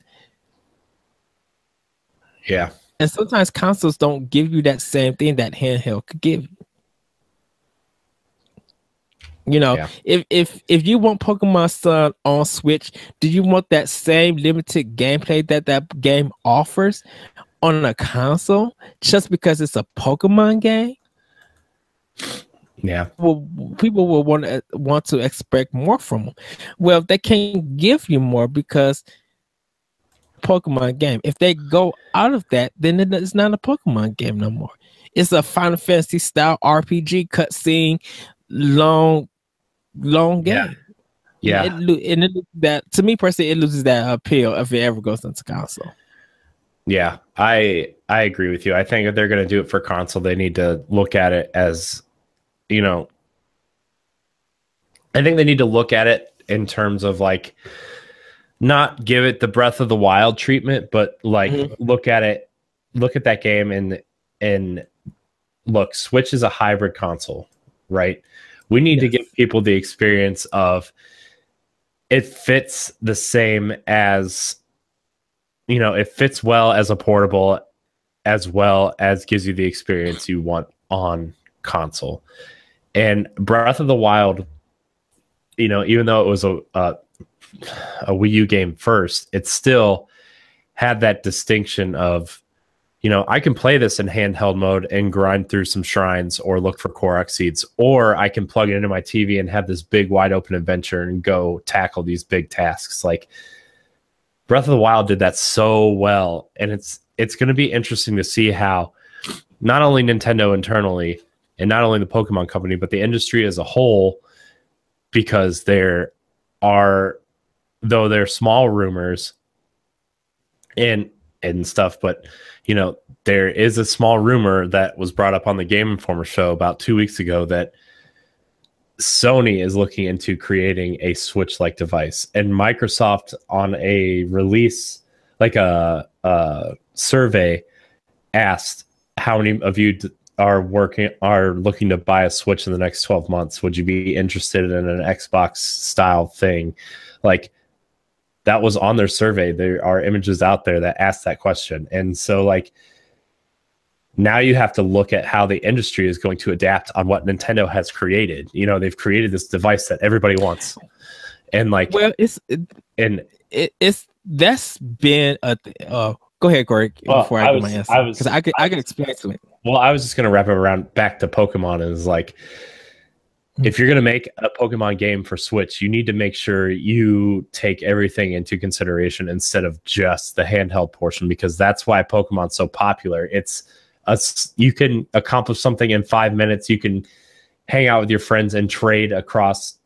Yeah. And sometimes consoles don't give you that same thing that handheld could give you. You know, yeah. if if if you want Pokemon Sun on Switch, do you want that same limited gameplay that that game offers, on a console just because it's a Pokemon game. Yeah. Well, people will want to want to expect more from them. Well, they can't give you more because Pokemon game. If they go out of that, then it's not a Pokemon game no more. It's a Final Fantasy style RPG cutscene, long, long game. Yeah. yeah. And, it, and it, that to me personally, it loses that appeal if it ever goes into console. Yeah, I I agree with you. I think if they're going to do it for console, they need to look at it as, you know, I think they need to look at it in terms of like not give it the breath of the wild treatment, but like mm-hmm. look at it, look at that game and and look, Switch is a hybrid console, right? We need yes. to give people the experience of it fits the same as you know, it fits well as a portable as well as gives you the experience you want on console. And Breath of the Wild, you know, even though it was a a, Wii U game first, it still had that distinction of, you know, I can play this in handheld mode and grind through some shrines or look for Korok seeds, or I can plug it into my TV and have this big wide open adventure and go tackle these big tasks. Like Breath of the Wild did that so well, and it's it's going to be interesting to see how not only Nintendo internally and not only the Pokemon company, but the industry as a whole, because there are though they're small rumors and and stuff, but you know there is a small rumor that was brought up on the Game Informer show about two weeks ago that Sony is looking into creating a Switch like device, and Microsoft on a release, like a, a survey, asked how many of you are working are looking to buy a Switch in the next 12 months. Would you be interested in an Xbox style thing? Like that was on their survey. There are images out there that ask that question. And so like now you have to look at how the industry is going to adapt on what Nintendo has created. You know, they've created this device that everybody wants. And like well, it's it, and it, it's that's been a uh, go ahead, Greg, Well, before I I, was- my answer I was- because I could I could explain to it. Well, I was just gonna wrap it around back to Pokemon and is like if you're gonna make a Pokemon game for Switch, you need to make sure you take everything into consideration instead of just the handheld portion because that's why Pokemon's so popular. It's a you can accomplish something in five minutes. You can hang out with your friends and trade across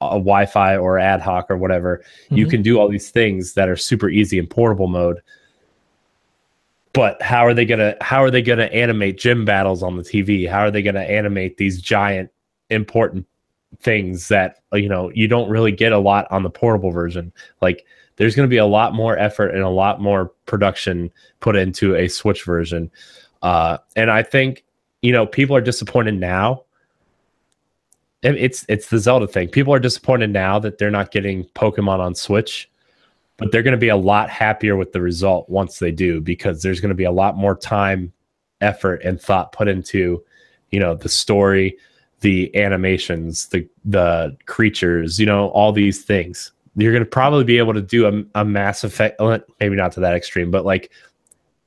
a Wi-Fi or ad hoc or whatever. You Mhm. can do all these things that are super easy in portable mode. But how are they gonna how are they gonna animate gym battles on the TV? How are they gonna animate these giant important things that you know you don't really get a lot on the portable version? Like there's gonna be a lot more effort and a lot more production put into a Switch version. Uh, and I think you know people are disappointed now. It's it's the Zelda thing. People are disappointed now that they're not getting Pokemon on Switch but they're going to be a lot happier with the result once they do because there's going to be a lot more time effort and thought put into you know the story the animations the the creatures you know all these things you're going to probably be able to do a, a mass effect maybe not to that extreme but like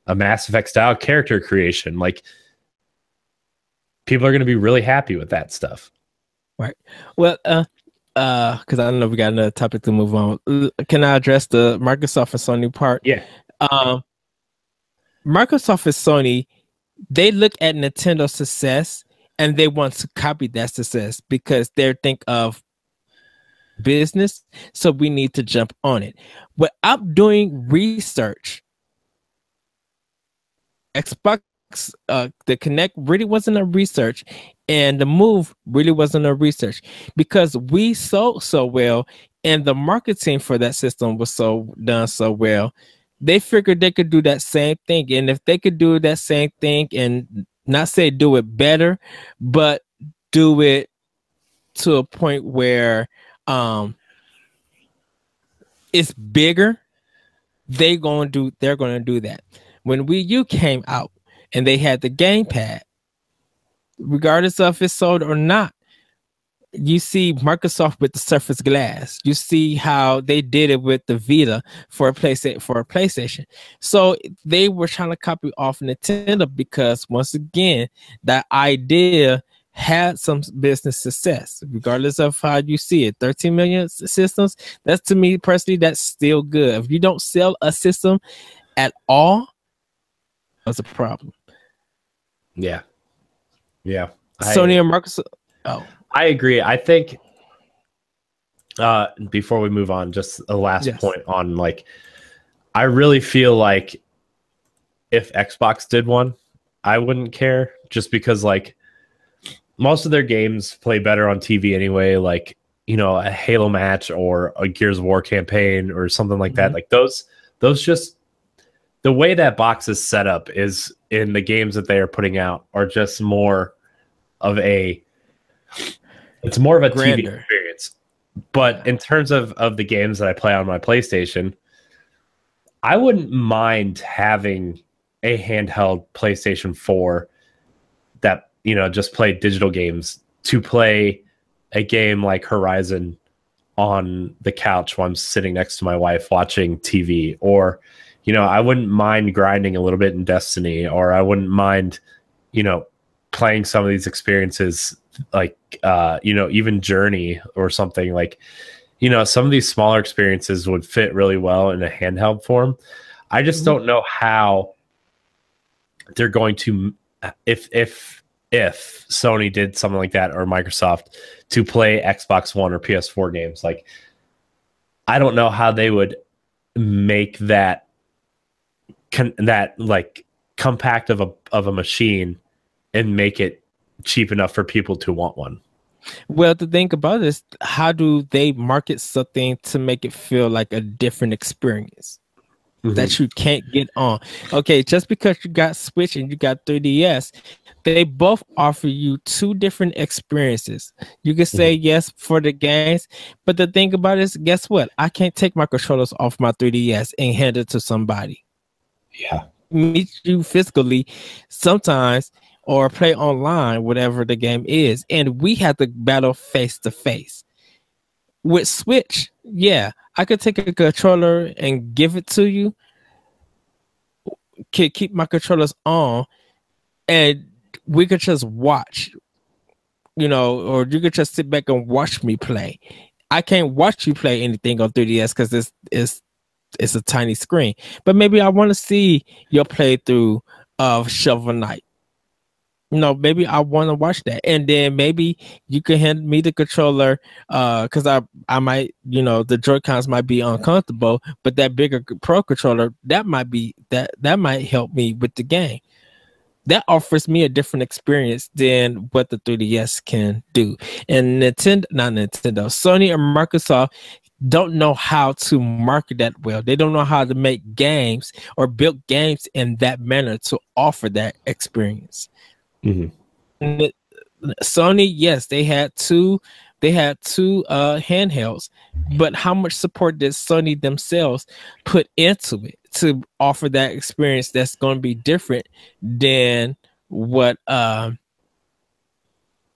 a mass effect style character creation like people are going to be really happy with that stuff Right. Well, uh, uh, because I don't know if we got another topic to move on. Can I address the Microsoft and Sony part? yeah Um, Microsoft and Sony, they look at Nintendo's success and they want to copy that success because they think of business. So we need to jump on it. Without doing research, Xbox, uh, the Kinect really wasn't a research, and the Move really wasn't a research because we sold so well, and the marketing for that system was so done so well they figured they could do that same thing. And if they could do that same thing and not say do it better, but do it to a point where um it's bigger, they gonna do they're gonna do that. When Wii U came out and they had the gamepad, regardless of it's sold or not, you see Microsoft with the Surface Glass. You see how they did it with the Vita for a PlayStation for a PlayStation. So they were trying to copy off Nintendo because once again, that idea had some business success, regardless of how you see it. 13 million systems, that's to me personally, that's still good. If you don't sell a system at all, that's a problem. yeah yeah I- Sony and Microsoft. Oh, I agree. I think uh before we move on, just a last Yes. point on like I really feel like if Xbox did one, I wouldn't care just because like most of their games play better on TV anyway, like you know, a Halo match or a Gears of War campaign or something like that. Mhm. Like those those just the way that box is set up is in the games that they are putting out are just more of a it's more of a TV experience. But in terms of of the games that I play on my PlayStation, I wouldn't mind having a handheld PlayStation 4 that, you know, just play digital games to play a game like Horizon on the couch while I'm sitting next to my wife watching TV or you know, I wouldn't mind grinding a little bit in Destiny or I wouldn't mind, you know, playing some of these experiences like uh you know even journey or something like you know some of these smaller experiences would fit really well in a handheld form i just Mhm. don't know how they're going to if if if sony did something like that or microsoft to play xbox one or ps4 games like i don't know how they would make that con- that like compact of a of a machine and make it cheap enough for people to want one. Well, the thing about it is, how do they market something to make it feel like a different experience mm-hmm. that you can't get on? Okay, just because you got Switch and you got 3DS, they both offer you two different experiences. You can say mm-hmm. yes for the games, but the thing about it is, guess what? I can't take my controllers off my 3DS and hand it to somebody. Yeah, meet you physically sometimes or play online, whatever the game is, and we have to battle face to face. With Switch, yeah, I could take a controller and give it to you. Could keep my controllers on, and we could just watch, you know, or you could just sit back and watch me play. I can't watch you play anything on 3DS because it's it's it's a tiny screen. But maybe I want to see your playthrough of Shovel Knight. You know, maybe I want to watch that, and then maybe you can hand me the controller, uh, because I I might, you know, the Joy Cons might be uncomfortable, but that bigger Pro controller that might be that that might help me with the game that offers me a different experience than what the 3DS can do. And Nintendo, not Nintendo, Sony and Microsoft don't know how to market that well. They don't know how to make games or build games in that manner to offer that experience. Mm-hmm. Sony, yes, they had two they had two uh handhelds, but how much support did Sony themselves put into it to offer that experience that's going to be different than what uh,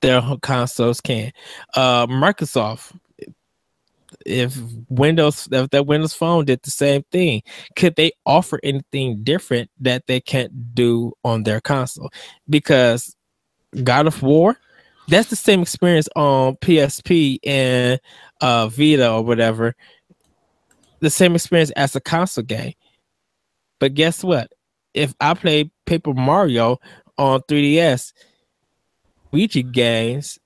their consoles can? Uh, Microsoft, if Windows, if that Windows Phone did the same thing, could they offer anything different that they can't do on their console? Because God of War that's the same experience on PSP and uh, Vita or whatever. The same experience as a console game. But guess what? If I play Paper Mario on 3DS, Luigi games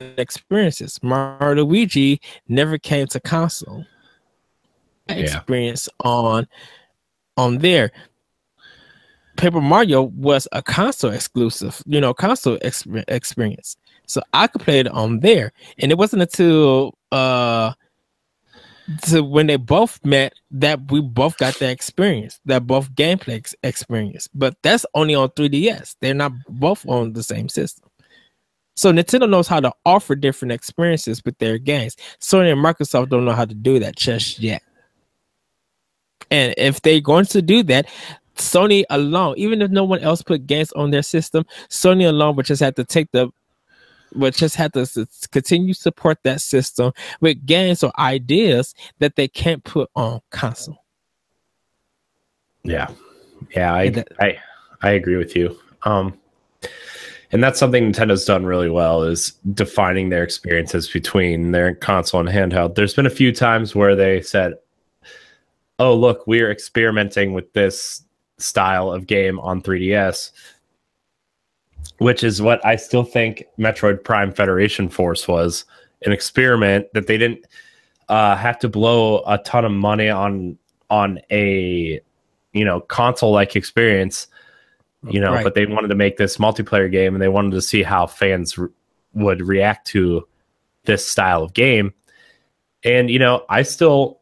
experiences. Mario Luigi never came to console. Yeah. Experience on on there. Paper Mario was a console exclusive, you know, console ex- experience. So I could play it on there. And it wasn't until uh to when they both met that we both got that experience, that both gameplay ex- experience. But that's only on 3DS. They're not both on the same system. So Nintendo knows how to offer different experiences with their games. Sony and Microsoft don't know how to do that just yet. And if they're going to do that, Sony alone, even if no one else put games on their system, Sony alone would just have to take the would just have to continue support that system with games or ideas that they can't put on console. Yeah. Yeah, I that, I I agree with you. Um and that's something Nintendo's done really well is defining their experiences between their console and handheld. There's been a few times where they said, "Oh, look, we're experimenting with this style of game on 3DS, which is what I still think Metroid Prime Federation Force was an experiment that they didn't uh, have to blow a ton of money on on a you know console like experience you know right. but they wanted to make this multiplayer game and they wanted to see how fans re- would react to this style of game and you know i still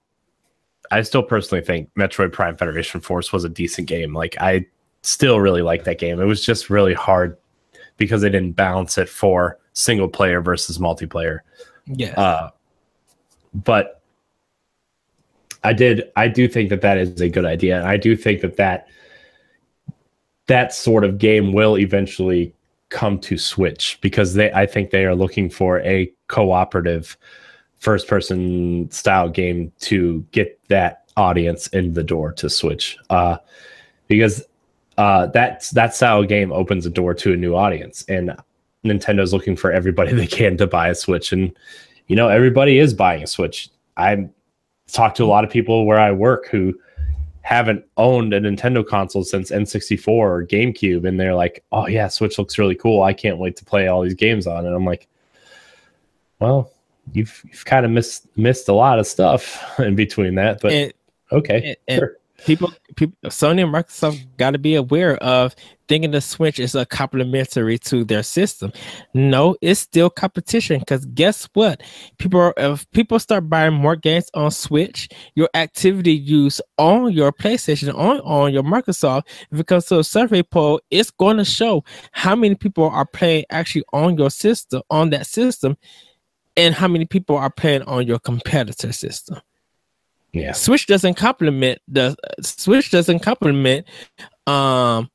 I still personally think Metroid Prime Federation Force was a decent game. Like I still really like that game. It was just really hard because they didn't balance it for single player versus multiplayer. Yeah. Uh, but I did. I do think that that is a good idea, and I do think that that that sort of game will eventually come to Switch because they. I think they are looking for a cooperative first person style game to get that audience in the door to switch uh, because uh, that that style game opens a door to a new audience and nintendo's looking for everybody they can to buy a switch and you know everybody is buying a switch i talked to a lot of people where i work who haven't owned a nintendo console since n64 or gamecube and they're like oh yeah switch looks really cool i can't wait to play all these games on And i'm like well you've you've kind of missed missed a lot of stuff in between that. But and, okay, and, sure. People, people, Sony and Microsoft got to be aware of thinking the Switch is a complementary to their system. No, it's still competition because guess what? People are, if people start buying more games on Switch, your activity use on your PlayStation, on, on your Microsoft, if it comes to a survey poll, it's going to show how many people are playing actually on your system, on that system and how many people are playing on your competitor system. Yeah. Switch doesn't complement the Switch doesn't complement um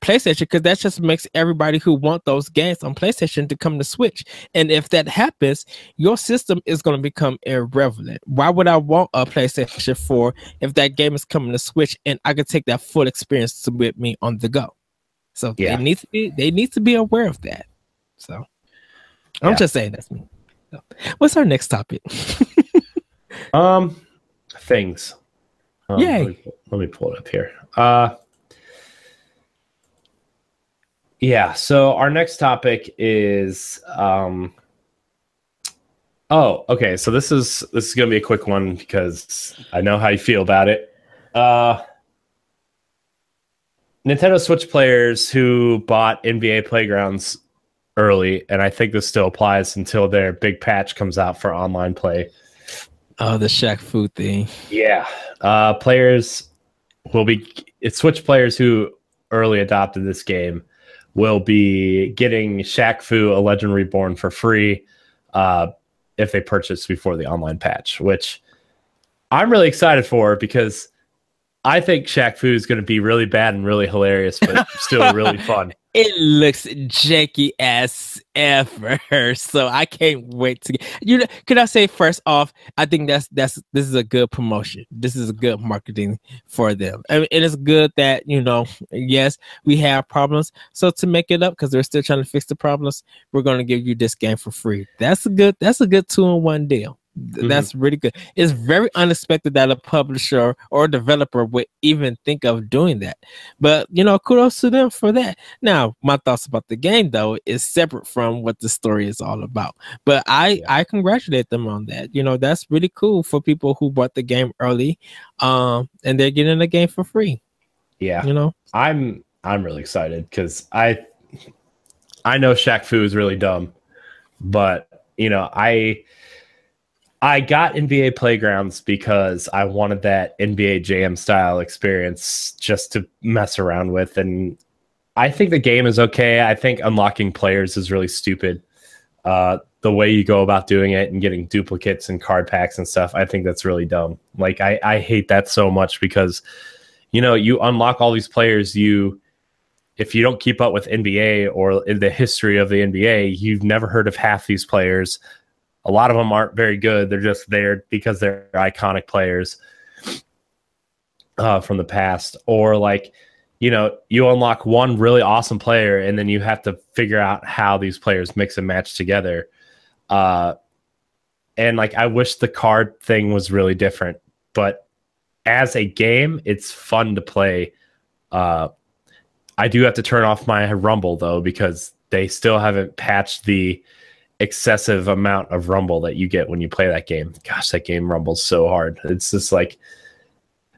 PlayStation because that just makes everybody who want those games on PlayStation to come to Switch. And if that happens, your system is going to become irrelevant. Why would I want a PlayStation 4 if that game is coming to Switch and I could take that full experience with me on the go? So Yeah. they need to be they need to be aware of that. So I'm Yeah. just saying that's me. So, What's our next topic? Um, things. Um, Yay. Let me, pull- let me pull it up here. Uh, yeah. So our next topic is um. Oh, okay. So this is this is gonna be a quick one because I know how you feel about it. Uh, Nintendo Switch players who bought NBA Playgrounds early, and I think this still applies until their big patch comes out for online play. Oh, the Shaq Fu thing. Yeah. Uh, players will be it's Switch players who early adopted this game will be getting Shaq Fu, a Legend Reborn for free uh, if they purchase before the online patch, which I'm really excited for because I think Shaq Fu is going to be really bad and really hilarious, but still really fun. It looks janky as ever, so I can't wait to get. You know, could I say first off? I think that's that's this is a good promotion. This is a good marketing for them, and it is good that you know. Yes, we have problems, so to make it up because they're still trying to fix the problems, we're going to give you this game for free. That's a good. That's a good two in one deal. Mhm. That's really good. It's very unexpected that a publisher or developer would even think of doing that. But you know, kudos to them for that. Now, my thoughts about the game though is separate from what the story is all about. But I Yeah. I congratulate them on that. You know, that's really cool for people who bought the game early, um, and they're getting the game for free. Yeah. You know, I'm I'm really excited because I I know Shaq Fu is really dumb, but you know I I got NBA Playgrounds because I wanted that NBA Jam style experience just to mess around with, and I think the game is okay. I think unlocking players is really stupid. Uh, the way you go about doing it and getting duplicates and card packs and stuff, I think that's really dumb. Like I, I hate that so much because you know you unlock all these players you if you don't keep up with nba or in the history of the nba you've never heard of half these players a lot of them aren't very good. They're just there because they're iconic players uh, from the past. Or like you know you unlock one really awesome player and then you have to figure out how these players mix and match together. Uh, and like i wish the card thing was really different but as a game, it's fun to play. Uh, I do have to turn off my Rumble though because they still haven't patched the excessive amount of Rumble that you get when you play that game. Gosh, that game rumbles so hard. It's just like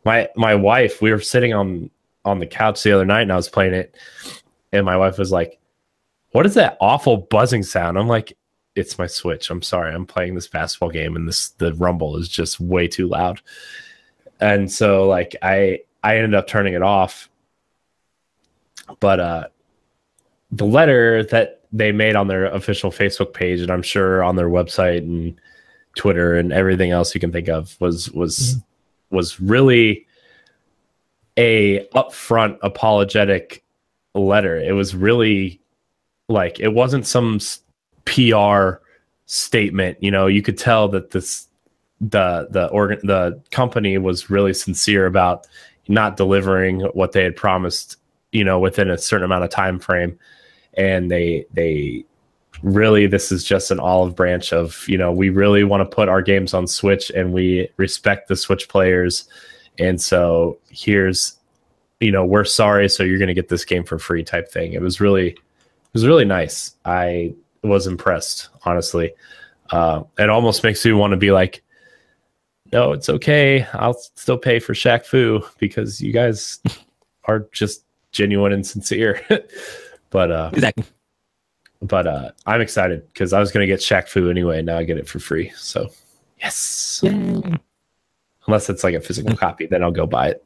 my my wife. We were sitting on on the couch the other night and I was playing it, and my wife was like, "What is that awful buzzing sound?" I'm like, "It's my Switch. I'm sorry. I'm playing this basketball game and this the Rumble is just way too loud." and so like i i ended up turning it off but uh the letter that they made on their official facebook page and i'm sure on their website and twitter and everything else you can think of was was mm-hmm. was really a upfront apologetic letter. It was really like it wasn't some pr statement you know? You could tell that this the the organ the company was really sincere about not delivering what they had promised you know within a certain amount of time frame and they they really this is just an olive branch of you know we really want to put our games on switch and we respect the switch players and so here's you know we're sorry so you're going to get this game for free type thing it was really it was really nice i was impressed honestly uh, it almost makes me want to be like no, it's okay. I'll still pay for Shaq Fu because you guys are just genuine and sincere. but uh exactly. but uh I'm excited because I was gonna get Shaq Fu anyway, now I get it for free. So yes. Unless it's like a physical copy, then I'll go buy it.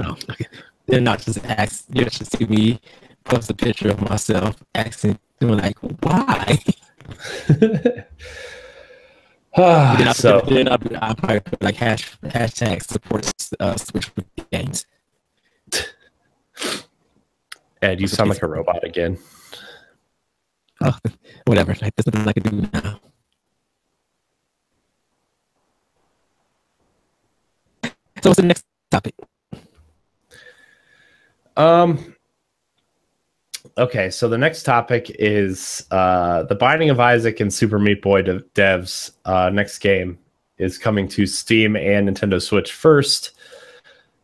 No, okay. They're not just ask. You should see me post a picture of myself asking, doing like, why? then I'll, so then I'll, I'll probably put like hash, hashtag supports uh, Switch games. Ed, you sound like a robot again. Oh, whatever. Like there's nothing I can do now. So what's the next topic? Um. Okay, so the next topic is uh, the Binding of Isaac and Super Meat Boy dev- devs. Uh, next game is coming to Steam and Nintendo Switch first,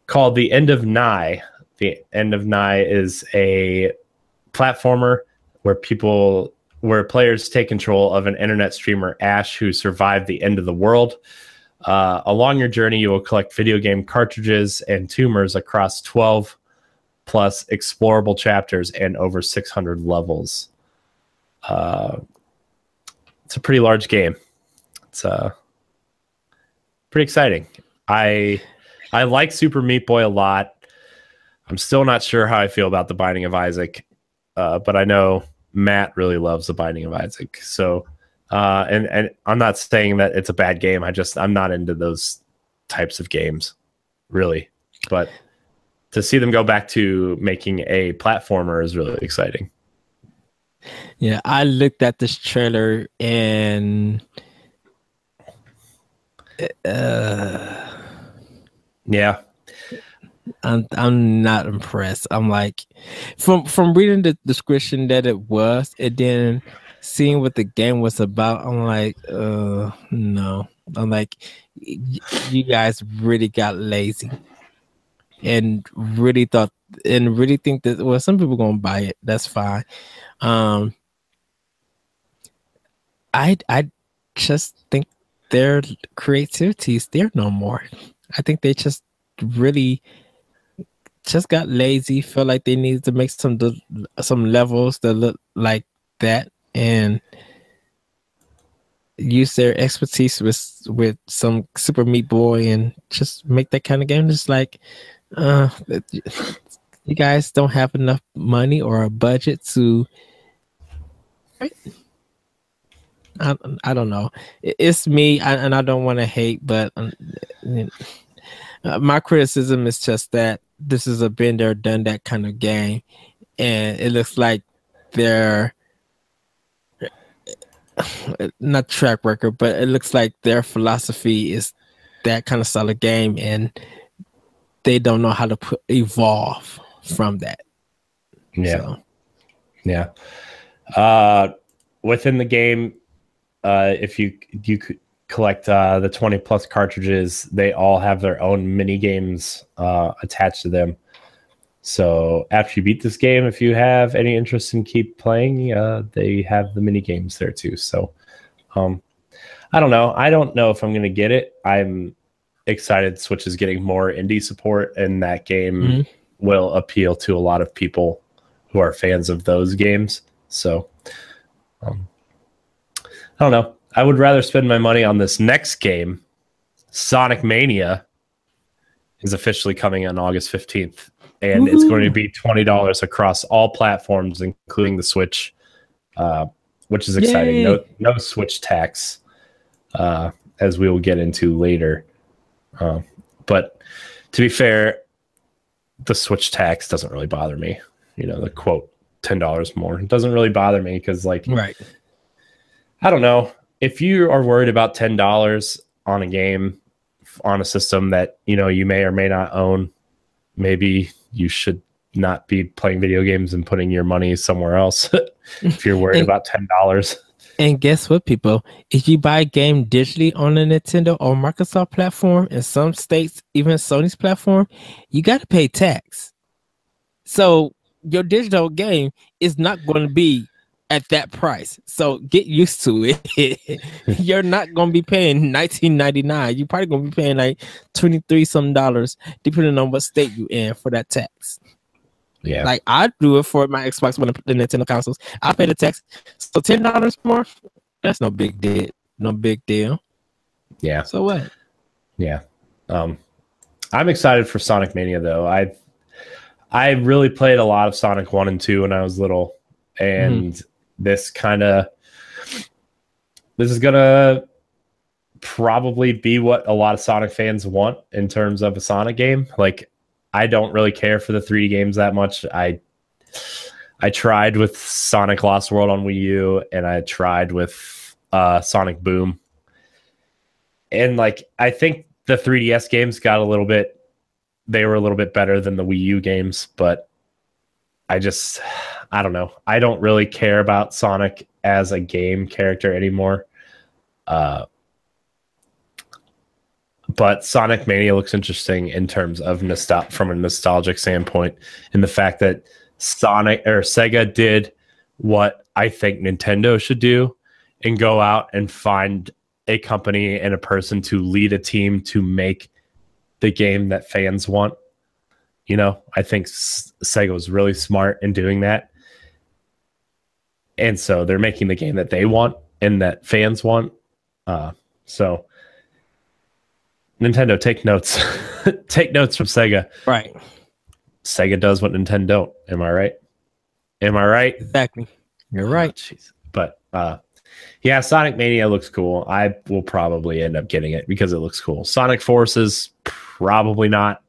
called The End is Nigh. The End is Nigh is a platformer where people, where players take control of an internet streamer, Ash, who survived the end of the world. Uh, along your journey, you will collect video game cartridges and tumors across 12 plus explorable chapters and over 600 levels. Uh, it's a pretty large game. It's uh, pretty exciting. I I like Super Meat Boy a lot. I'm still not sure how I feel about the Binding of Isaac, uh, but I know Matt really loves the Binding of Isaac. So, uh, and and I'm not saying that it's a bad game. I just I'm not into those types of games, really. But to see them go back to making a platformer is really exciting. Yeah, I looked at this trailer and uh, Yeah, I'm I'm not impressed. I'm like from from reading the description that it was and then seeing what the game was about, I'm like, uh no. I'm like you guys really got lazy and really thought and really think that well some people gonna buy it. That's fine. Um I I just think their creativity is there no more. I think they just really just got lazy. Felt like they needed to make some some levels that look like that and use their expertise with with some Super Meat Boy and just make that kind of game. Just like uh, you guys don't have enough money or a budget to. I, I don't know. It's me, and I don't want to hate, but um, uh, my criticism is just that this is a been there, done that kind of game, and it looks like they're not track record, but it looks like their philosophy is that kind of solid game, and they don't know how to put, evolve from that. yeah. So, Yeah. Uh, within the game, uh, if you you could collect uh, the 20 plus cartridges, they all have their own mini games uh, attached to them. So after you beat this game, if you have any interest in keep playing, uh, they have the mini games there too. So um, I don't know. I don't know if I'm going to get it. I'm excited Switch is getting more indie support, and that game Mhm. will appeal to a lot of people who are fans of those games. So, um, I don't know. I would rather spend my money on this next game. Sonic Mania is officially coming on August 15th, and it's going to be $20 across all platforms, including the Switch, uh, which is exciting. Yay. No, no Switch tax, uh, as we will get into later. Uh, but to be fair, the Switch tax doesn't really bother me. You know, the quote ten dollars more it doesn't really bother me because, like, right. I don't know if you are worried about ten dollars on a game on a system that you know you may or may not own. Maybe you should not be playing video games and putting your money somewhere else if you're worried And- about ten dollars. And guess what, people? If you buy a game digitally on the Nintendo or Microsoft platform, in some states, even Sony's platform, you got to pay tax. So your digital game is not going to be at that price. So get used to it. You're not going to be paying 19.99. You're probably going to be paying like 23 some dollars, depending on what state you in for that tax. Yeah, Like I do it for my Xbox One and the Nintendo consoles. I pay the tax. So ten dollars more, that's no big deal. No big deal. yeah. So what? Yeah. Um, I'm excited for Sonic Mania though. I I really played a lot of Sonic 1 and 2 when I was little and this kind of this is to probably be what a lot of Sonic fans want in terms of a Sonic game. Like I don't really care for the 3D games that much. I I tried with Sonic Lost World on Wii U and I tried with uh, Sonic Boom. And like I think the 3DS games got a little bit they were a little bit better than the Wii U games, but I just I don't know. I don't really care about Sonic as a game character anymore. Uh, but Sonic Mania looks interesting in terms of nostal- from a nostalgic standpoint, in the fact that Sonic or Sega did what I think Nintendo should do and go out and find a company and a person to lead a team to make the game that fans want. You know, I think Sega was really smart in doing that. And so they're making the game that they want and that fans want. Uh, so Nintendo, take notes. take notes from Sega. Right. Sega does what Nintendo don't. Am I right? Am I right? Exactly. You're right. Oh, but uh, yeah, Sonic Mania looks cool. I will probably end up getting it because it looks cool. Sonic Forces, probably not,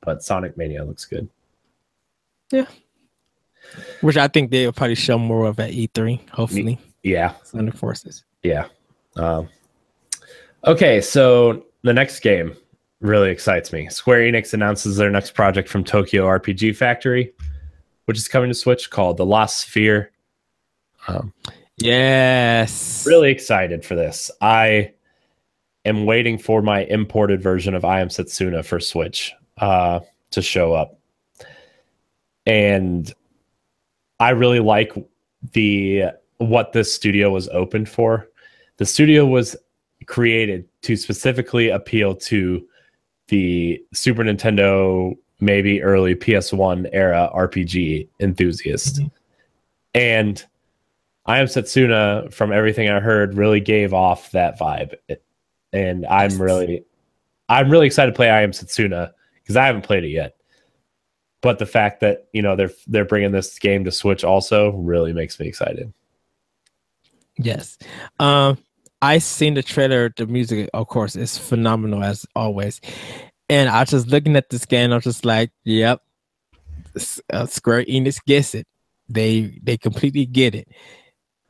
but Sonic Mania looks good. Yeah. Which I think they'll probably show more of at E3, hopefully. Yeah. Sonic Forces. Yeah. Um, okay, so the next game really excites me. Square Enix announces their next project from Tokyo RPG Factory, which is coming to Switch called The Lost Sphere. Um, yes. Really excited for this. I am waiting for my imported version of I Am Setsuna for Switch uh, to show up. And I really like the what this studio was opened for. The studio was created to specifically appeal to the Super Nintendo, maybe early PS1 era RPG enthusiast. Mm-hmm. And I Am Setsuna, from everything I heard, really gave off that vibe. And I'm really, I'm really excited to play I Am Setsuna because I haven't played it yet. But the fact that you know they're they're bringing this game to Switch also really makes me excited. Yes, um, I seen the trailer. The music, of course, is phenomenal as always. And I was just looking at this game. I was just like, "Yep, uh, Square Enix gets it. They they completely get it.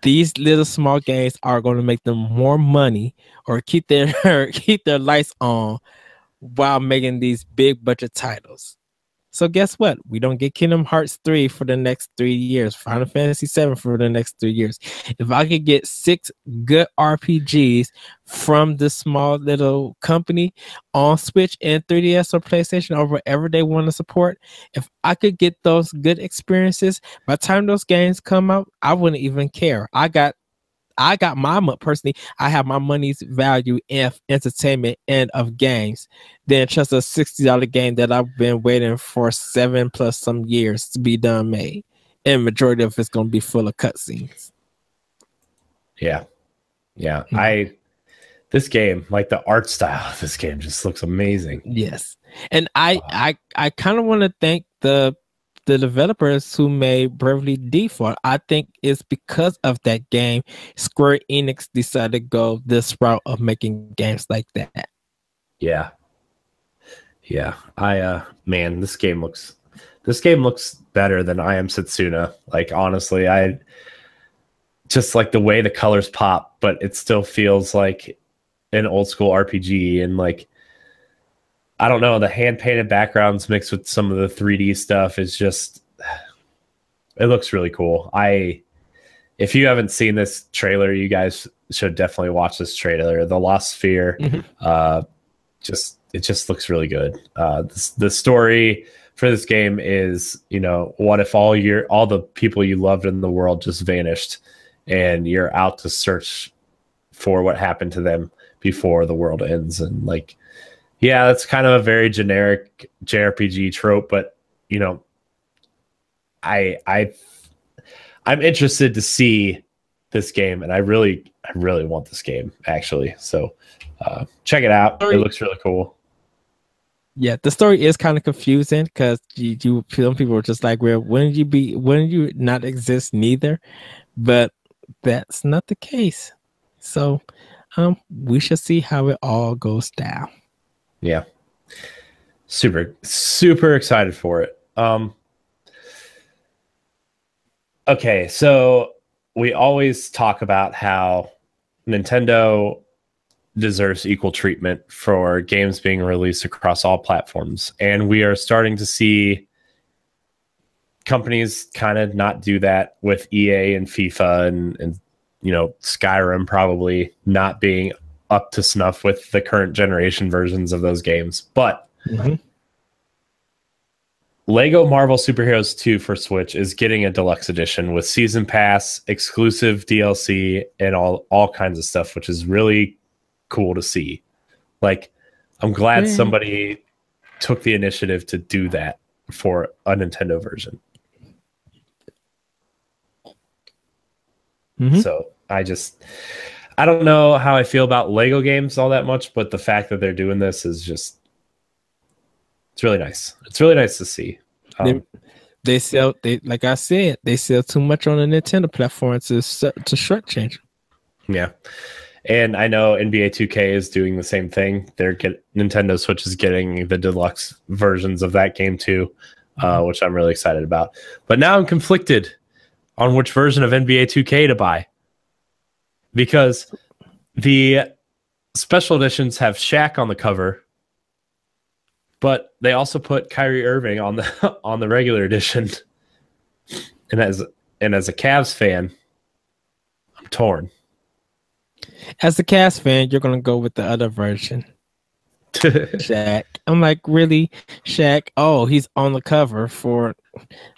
These little small games are going to make them more money or keep their keep their lights on while making these big budget titles. So guess what? We don't get Kingdom Hearts 3 for the next three years, Final Fantasy 7 for the next three years. If I could get six good RPGs from this small little company on Switch and 3DS or PlayStation or whatever they want to support, if I could get those good experiences, by the time those games come out, I wouldn't even care. I got I got my personally, I have my money's value in entertainment and of games than just a sixty dollar game that I've been waiting for seven plus some years to be done made, and majority of it's going to be full of cutscenes. Yeah, yeah. Mm-hmm. I this game, like the art style of this game, just looks amazing. Yes, and I wow. I I kind of want to thank the the developers who made Bravely Default. I think it's because of that game Square Enix decided to go this route of making games like that. Yeah. Yeah. I uh man, this game looks this game looks better than I am Setsuna. Like honestly, I just like the way the colors pop, but it still feels like an old school RPG and like I don't know, the hand painted backgrounds mixed with some of the 3D stuff is just it looks really cool. I if you haven't seen this trailer, you guys should definitely watch this trailer. The Lost Sphere, mm-hmm. uh, just it just looks really good. Uh, the, the story for this game is, you know, what if all your all the people you loved in the world just vanished, and you're out to search for what happened to them before the world ends, and like yeah, that's kind of a very generic JRPG trope, but you know, I I I'm interested to see this game, and I really I really want this game actually. So uh, check it out. It looks really cool. Yeah, the story is kind of confusing because you, you some people are just like, "Well, wouldn't you be? Wouldn't you not exist neither?" But that's not the case. So um, we shall see how it all goes down. Yeah. Super, super excited for it. Um, okay, so we always talk about how Nintendo deserves equal treatment for games being released across all platforms. And we are starting to see companies kind of not do that with EA and FIFA and, and you know, Skyrim probably not being up to snuff with the current generation versions of those games. But mm-hmm. Lego Marvel Superheroes 2 for Switch is getting a deluxe edition with season pass, exclusive DLC, and all all kinds of stuff, which is really cool to see. Like, I'm glad mm. somebody took the initiative to do that for a Nintendo version. Mm-hmm. So I just I don't know how I feel about Lego games all that much, but the fact that they're doing this is just it's really nice. It's really nice to see. Um, they, they sell they like I said, they sell too much on the Nintendo platform to to shortchange. Yeah. And I know NBA 2K is doing the same thing. They're get Nintendo Switch is getting the deluxe versions of that game too, uh, mm-hmm. which I'm really excited about. But now I'm conflicted on which version of NBA 2K to buy because the special editions have Shaq on the cover, but they also put Kyrie Irving on the on the regular edition. And as and as a Cavs fan, I'm torn. As a Cavs fan, you're gonna go with the other version. Shaq. I'm like, really, Shaq? Oh, he's on the cover for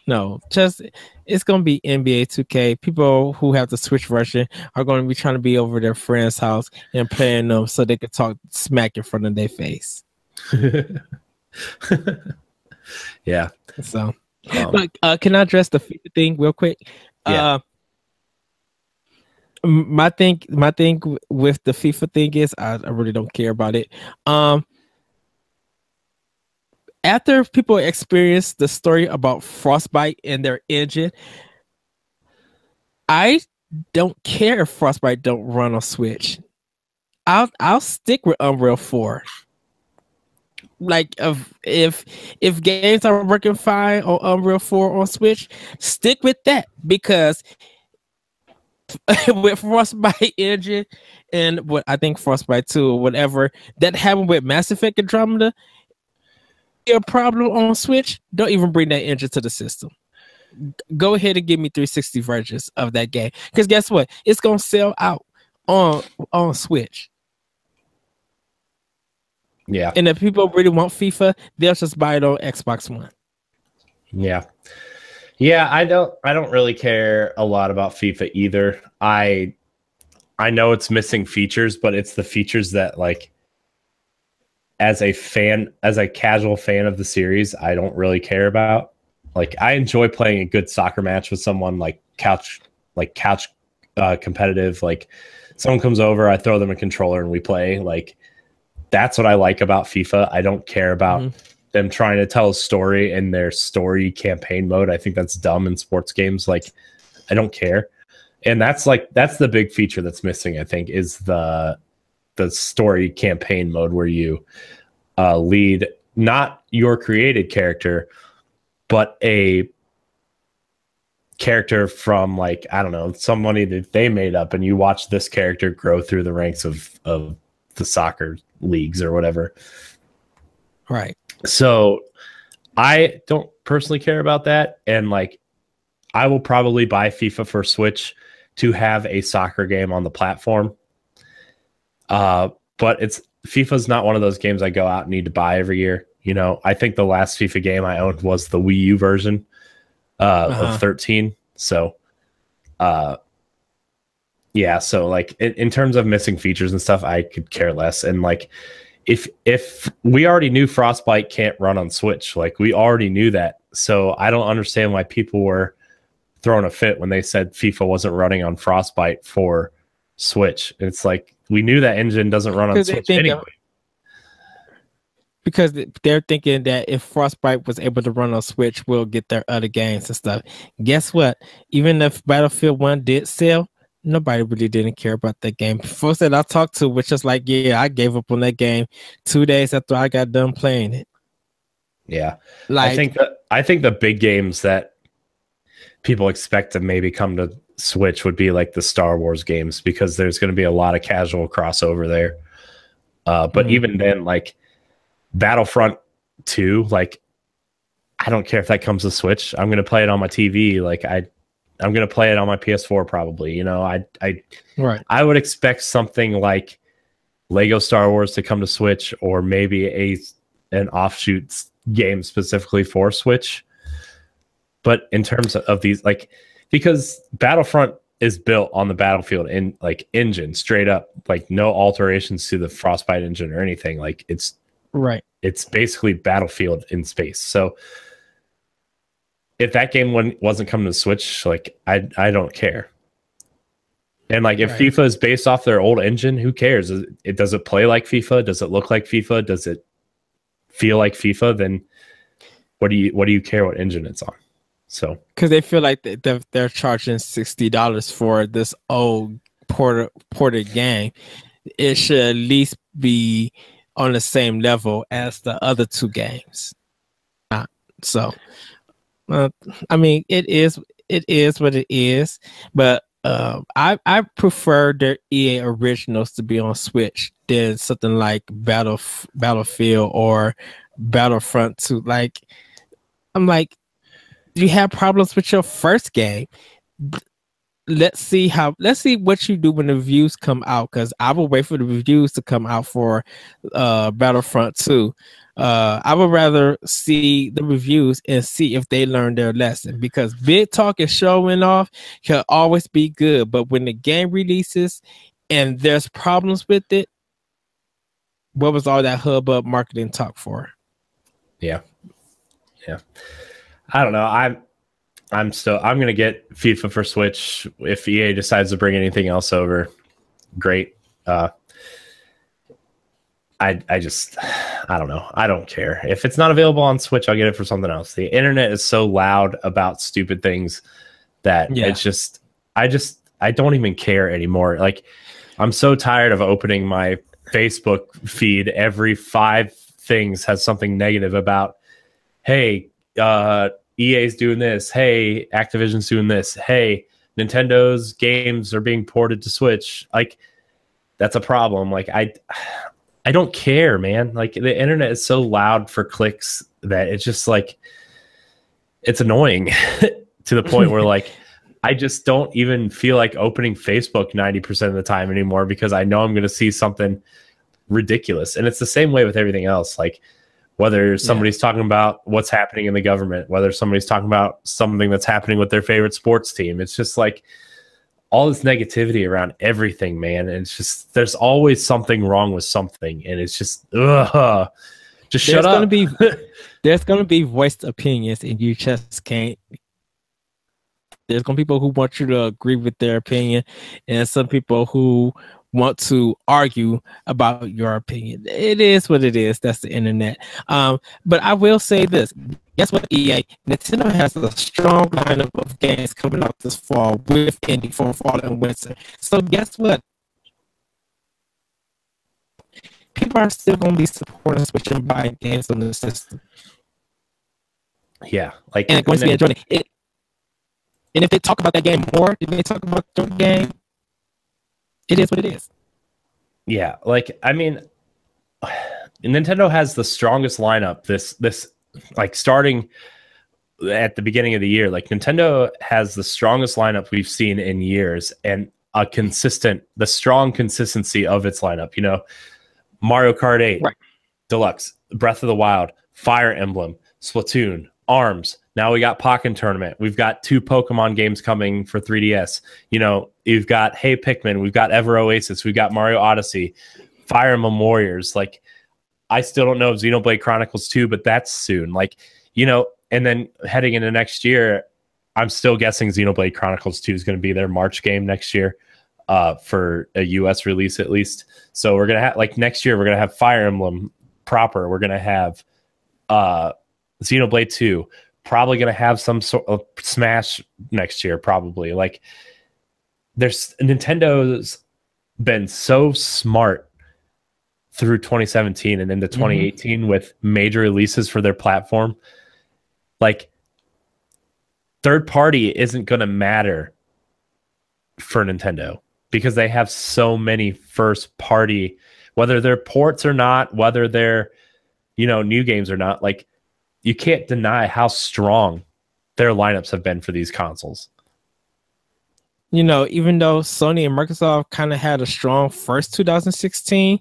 no, just it's gonna be NBA 2K. People who have the Switch version are gonna be trying to be over their friend's house and playing them so they could talk smack in front of their face. yeah. So, um, but uh, can I address the thing real quick? Yeah. Uh, my thing my thing with the FIFA thing is I, I really don't care about it. Um after people experience the story about frostbite in their engine, I don't care if frostbite don't run on Switch. I'll I'll stick with Unreal 4. Like if if if games are working fine on Unreal 4 on Switch, stick with that because with Frostbite engine and what I think Frostbite 2 or whatever that happened with Mass Effect Andromeda. A problem on Switch, don't even bring that engine to the system. Go ahead and give me 360 versions of that game. Because guess what? It's gonna sell out on on Switch. Yeah. And if people really want FIFA, they'll just buy it on Xbox One. Yeah. Yeah, I don't I don't really care a lot about FIFA either. I I know it's missing features, but it's the features that like as a fan as a casual fan of the series, I don't really care about. Like I enjoy playing a good soccer match with someone like couch like couch uh, competitive like someone comes over, I throw them a controller and we play like that's what I like about FIFA. I don't care about mm-hmm them trying to tell a story in their story campaign mode. I think that's dumb in sports games. Like, I don't care. And that's like that's the big feature that's missing. I think is the the story campaign mode where you uh, lead not your created character, but a character from like I don't know somebody that they made up, and you watch this character grow through the ranks of of the soccer leagues or whatever. Right. So I don't personally care about that. And like, I will probably buy FIFA for Switch to have a soccer game on the platform. Uh, but it's FIFA's not one of those games I go out and need to buy every year. You know, I think the last FIFA game I owned was the Wii U version uh, uh-huh. of 13. So, uh, yeah. So, like, in, in terms of missing features and stuff, I could care less. And like, if if we already knew Frostbite can't run on Switch, like we already knew that. So I don't understand why people were throwing a fit when they said FIFA wasn't running on Frostbite for Switch. It's like we knew that engine doesn't run on Switch anyway. because they're thinking that if Frostbite was able to run on Switch, we'll get their other games and stuff. Guess what? Even if Battlefield One did sell, nobody really didn't care about that game. Folks that I talked to which just like, yeah, I gave up on that game two days after I got done playing it. Yeah, like I think that I think the big games that people expect to maybe come to Switch would be like the Star Wars games because there's going to be a lot of casual crossover there. Uh, but mm-hmm. even then, like Battlefront Two, like I don't care if that comes to Switch. I'm going to play it on my TV. Like I I'm gonna play it on my PS4 probably. You know, I I right. I would expect something like Lego Star Wars to come to Switch, or maybe a an offshoot game specifically for Switch. But in terms of these, like, because Battlefront is built on the Battlefield in like engine straight up, like no alterations to the Frostbite engine or anything. Like it's right. It's basically Battlefield in space. So if that game wasn't coming to Switch, like I I don't care. And like if right. FIFA is based off their old engine, who cares? It does it play like FIFA? Does it look like FIFA? Does it feel like FIFA? Then what do you what do you care what engine it's on? So because they feel like they're, they're charging sixty dollars for this old ported ported game, it should at least be on the same level as the other two games. So uh, I mean, it is it is what it is, but uh, I I prefer their EA originals to be on Switch than something like Battle Battlefield or Battlefront 2. Like, I'm like, you have problems with your first game. Let's see how. Let's see what you do when the reviews come out. Because I will wait for the reviews to come out for uh, Battlefront 2 uh, I would rather see the reviews and see if they learned their lesson because big talk and showing off can always be good, but when the game releases and there's problems with it, what was all that hubbub marketing talk for? Yeah, yeah. I don't know. I'm I'm still I'm gonna get FIFA for Switch if EA decides to bring anything else over. Great. Uh, I I just I don't know. I don't care. If it's not available on Switch, I'll get it for something else. The internet is so loud about stupid things that yeah. it's just I just I don't even care anymore. Like I'm so tired of opening my Facebook feed every 5 things has something negative about hey, uh EA's doing this. Hey, Activision's doing this. Hey, Nintendo's games are being ported to Switch. Like that's a problem. Like I I don't care, man. Like the internet is so loud for clicks that it's just like it's annoying to the point where like I just don't even feel like opening Facebook 90% of the time anymore because I know I'm going to see something ridiculous. And it's the same way with everything else. Like whether somebody's yeah. talking about what's happening in the government, whether somebody's talking about something that's happening with their favorite sports team, it's just like all this negativity around everything, man. And it's just there's always something wrong with something, and it's just ugh. Just there's shut gonna. Be, there's gonna be voiced opinions, and you just can't. There's gonna be people who want you to agree with their opinion, and some people who want to argue about your opinion. It is what it is. That's the internet. Um, but I will say this. Guess what, EA? Nintendo has a strong lineup of games coming out this fall with Indie for fall and winter. So guess what? People are still going to be supporting Switch and buying games on the system. Yeah, like and going to be enjoying it. And if they talk about that game more, if they talk about the game, it is what it is. Yeah, like I mean, Nintendo has the strongest lineup. This this like starting at the beginning of the year, like Nintendo has the strongest lineup we've seen in years, and a consistent, the strong consistency of its lineup. You know, Mario Kart Eight, right. Deluxe, Breath of the Wild, Fire Emblem, Splatoon, Arms, now we got Pokken Tournament. We've got two Pokemon games coming for 3DS. You know, you've got Hey Pikmin, we've got Ever Oasis, we've got Mario Odyssey, Fire Emblem Warriors. Like, I still don't know if Xenoblade Chronicles 2, but that's soon. Like, you know, and then heading into next year, I'm still guessing Xenoblade Chronicles 2 is going to be their March game next year uh, for a US release at least. So we're going to have, like, next year, we're going to have Fire Emblem proper. We're going to have uh, Xenoblade 2 probably going to have some sort of smash next year probably like there's Nintendo's been so smart through 2017 and into 2018 mm-hmm. with major releases for their platform. Like third party isn't going to matter for Nintendo because they have so many first party whether they're ports or not, whether they're you know new games or not. Like you can't deny how strong their lineups have been for these consoles you know, even though Sony and Microsoft kind of had a strong first 2016,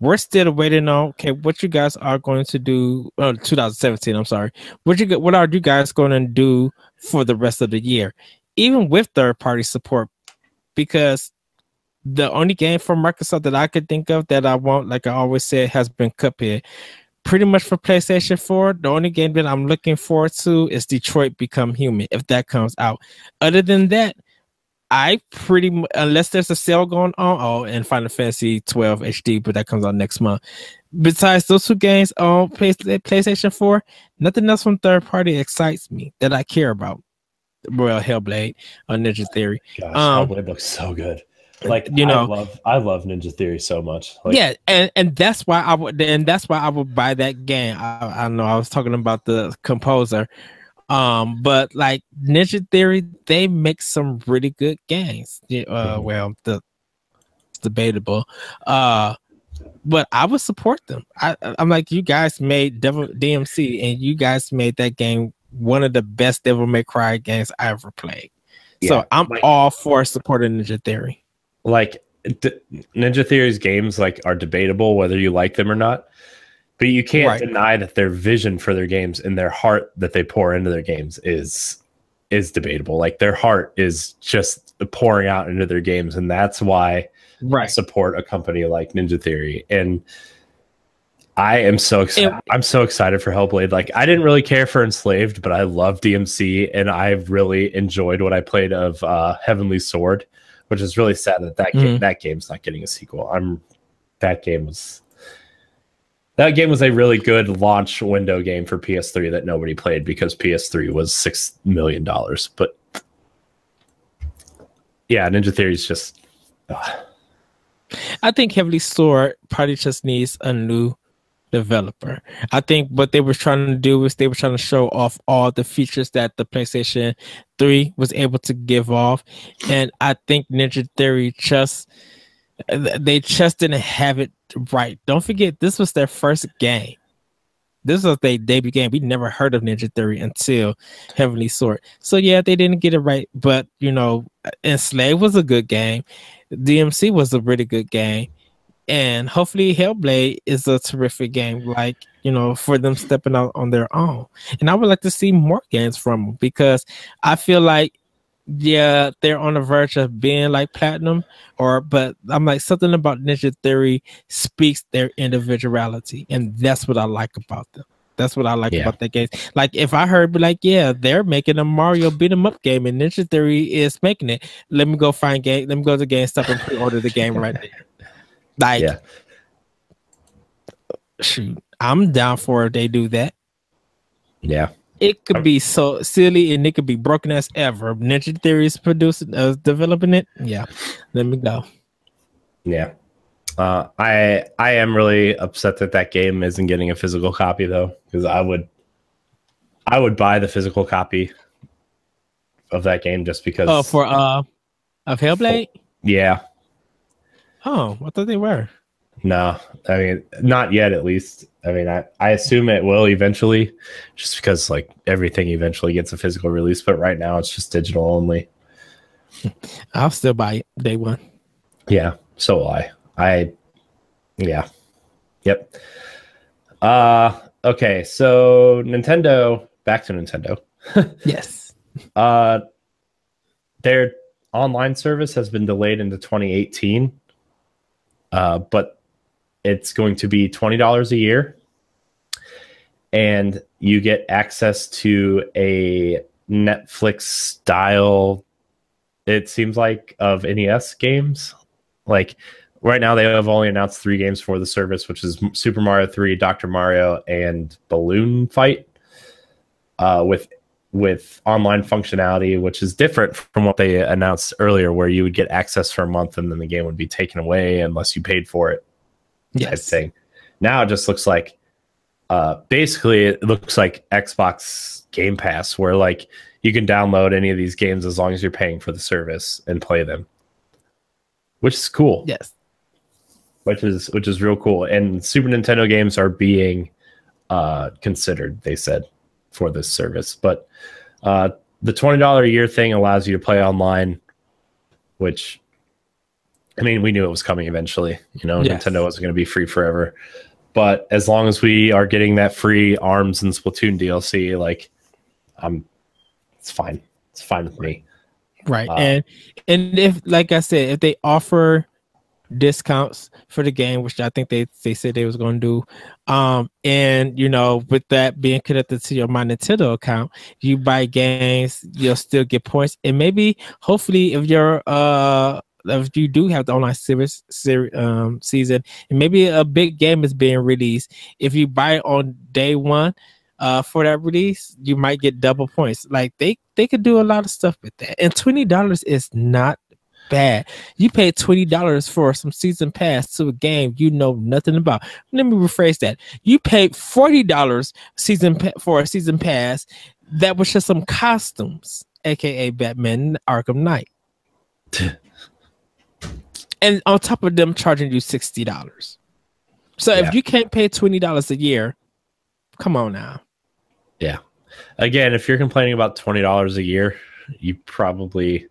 we're still waiting on okay, what you guys are going to do. Uh, 2017, I'm sorry. What you what are you guys going to do for the rest of the year, even with third party support? Because the only game from Microsoft that I could think of that I want, like I always said, has been Cuphead. Pretty much for PlayStation 4, the only game that I'm looking forward to is Detroit Become Human, if that comes out. Other than that, I pretty much, unless there's a sale going on. Oh, and Final Fantasy 12 HD, but that comes out next month. Besides those two games on PlayStation 4, nothing else from third party excites me that I care about. Royal Hellblade on Ninja Theory. Gosh, um, Hellblade looks so good. Like you know, I love I love Ninja Theory so much. Like, yeah, and and that's why I would and that's why I would buy that game. I, I know I was talking about the composer um, but like Ninja Theory, they make some really good games. Uh, mm-hmm. well, the debatable. Uh, but I would support them. I, I'm like, you guys made Devil DMC, and you guys made that game one of the best Devil May Cry games I ever played. Yeah, so I'm like, all for supporting Ninja Theory. Like D- Ninja Theory's games, like are debatable whether you like them or not. But you can't right. deny that their vision for their games and their heart that they pour into their games is is debatable. Like their heart is just pouring out into their games, and that's why right. I support a company like Ninja Theory. And I am so excited. I'm so excited for Hellblade. Like I didn't really care for Enslaved, but I love DMC, and I've really enjoyed what I played of uh, Heavenly Sword, which is really sad that that mm-hmm. game, that game's not getting a sequel. I'm that game was that game was a really good launch window game for PS3 that nobody played because PS3 was six million dollars. But yeah, Ninja Theory is just. Uh. I think Heavenly Sword probably just needs a new developer. I think what they were trying to do is they were trying to show off all the features that the PlayStation 3 was able to give off. And I think Ninja Theory just they just didn't have it right. Don't forget, this was their first game. This was their debut game. We never heard of Ninja Theory until Heavenly Sword. So yeah, they didn't get it right. But you know, Enslaved was a good game. DMC was a really good game. And hopefully Hellblade is a terrific game, like, you know, for them stepping out on their own. And I would like to see more games from them because I feel like yeah, they're on the verge of being like platinum, or but I'm like something about Ninja Theory speaks their individuality, and that's what I like about them. That's what I like yeah. about that game. Like if I heard be like, yeah, they're making a Mario beat 'em up game, and Ninja Theory is making it. Let me go find game. Let me go to GameStop and pre-order the game right there. Like, yeah. shoot, I'm down for if they do that. Yeah. It could be so silly and it could be broken as ever. Ninja Theory is producing, uh, developing it. Yeah, let me go. Yeah, uh, I I am really upset that that game isn't getting a physical copy though, because I would I would buy the physical copy of that game just because. Oh, for uh, of Hellblade. Yeah. Oh, I thought they were. No, I mean not yet. At least I mean I, I assume it will eventually, just because like everything eventually gets a physical release. But right now it's just digital only. I'll still buy it day one. Yeah, so will I. I yeah, yep. Uh okay, so Nintendo. Back to Nintendo. yes. Uh, their online service has been delayed into 2018. Uh, but it's going to be $20 a year and you get access to a Netflix style it seems like of NES games. Like right now they have only announced 3 games for the service which is Super Mario 3, Dr. Mario and Balloon Fight. Uh, with with online functionality, which is different from what they announced earlier, where you would get access for a month and then the game would be taken away unless you paid for it. Yes. thing. Now it just looks like, uh, basically, it looks like Xbox Game Pass, where like you can download any of these games as long as you're paying for the service and play them, which is cool Yes. which is which is real cool. And Super Nintendo games are being uh, considered. They said for this service, but uh, the twenty dollar a year thing allows you to play online, which I mean we knew it was coming eventually. You know, Yes. Nintendo wasn't going to be free forever. But as long as we are getting that free Arms and Splatoon DLC, like, I'm, it's fine. It's fine with me. Right. Uh, and and if like I said, if they offer discounts for the game, which I think they they said they was gonna do, um, and you know, with that being connected to your my Nintendo account, you buy games, you'll still get points, and maybe hopefully if you're uh if you do have the online series, ser- um season and maybe a big game is being released if you buy it on day one uh for that release you might get double points. Like they they could do a lot of stuff with that. And $20 is not bad. You pay $20 for some season pass to a game you know nothing about. Let me rephrase that. You paid $40 season pa- for a season pass that was just some costumes aka batman arkham knight. And on top of them charging you $60 so Yeah. if you can't pay $20 a year come on now. Yeah. Again, if you're complaining about twenty dollars a year, you probably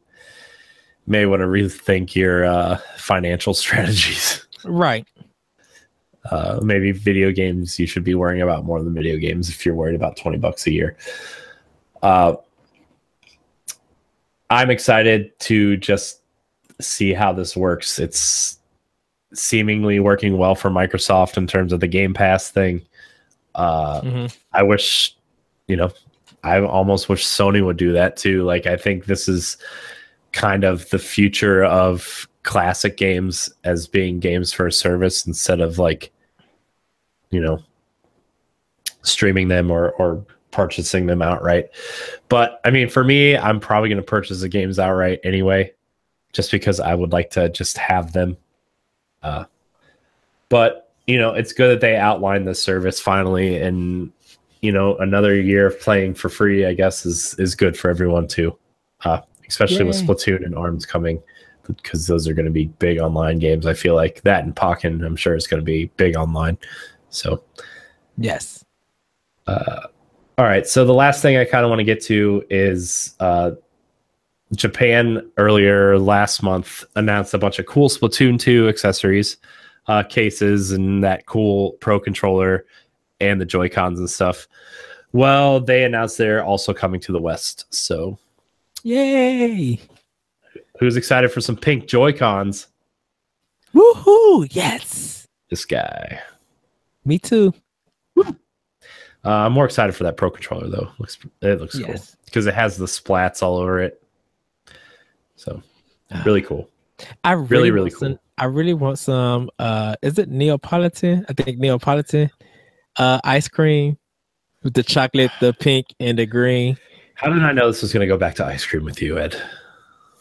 may want to rethink your uh, financial strategies. right Uh, maybe video games you should be worrying about more than video games if you're worried about 20 bucks a year. Uh, I'm excited to just see how this works. It's seemingly working well for Microsoft in terms of the Game Pass thing. Uh, Mhm. I wish, you know, I almost wish Sony would do that too. Like, I think this is kind of the future of classic games as being games for a service instead of like, you know, streaming them or, or purchasing them outright. But I mean, for me, I'm probably going to purchase the games outright anyway, just because I would like to just have them. Uh, but you know, it's good that they outlined the service finally, and you know, another year of playing for free, I guess, is is good for everyone too. Uh, especially with Splatoon and Arms coming, because those are going to be big online games. I feel like that and Pokken, I'm sure, is going to be big online. So, yes uh, all right. So the last thing I kind of want to get to is uh, Japan earlier last month announced a bunch of cool Splatoon 2 accessories, uh, cases, and that cool Pro controller and the Joy Cons and stuff. Well, they announced they're also coming to the West. So yay who's excited for some pink Joy Cons? woohoo yes This guy. me too Uh, I'm more excited for that Pro controller though. Looks it looks cool because it has the splats all over it. So really cool. I really, really want cool. Some, I really want some. Uh, is it Neapolitan? I think Neapolitan uh, ice cream with the chocolate, the pink, and the green. How did I know this was going to go back to ice cream with you, Ed?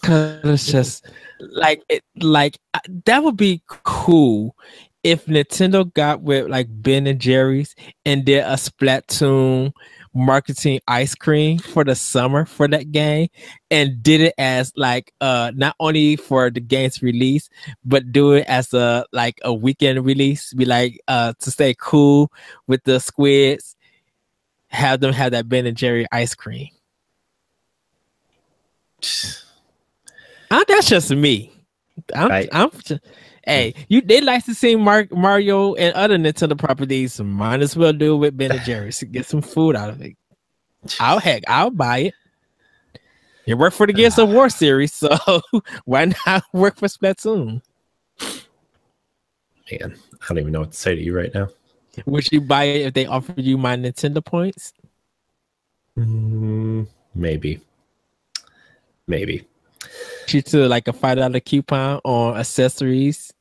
It's just like it, like uh, that would be cool if Nintendo got with like Ben and Jerry's and did a Splatoon marketing ice cream for the summer for that game and did it as like uh not only for the game's release but do it as a like a weekend release be like uh to stay cool with the squids have them have that Ben and Jerry ice cream Uh, that's just me. I'm, Right. I'm ju- hey, you they like to see Mar- Mario and other Nintendo properties. Might as well do it with Ben and Jerry's to get some food out of it. I'll heck, I'll buy it. It worked for the Gears of War series, so why not work for Splatoon? Man, I don't even know what to say to you right now. Would you buy it if they offered you my Nintendo points? Mm, maybe. Maybe. Treat to like a five dollar coupon on accessories.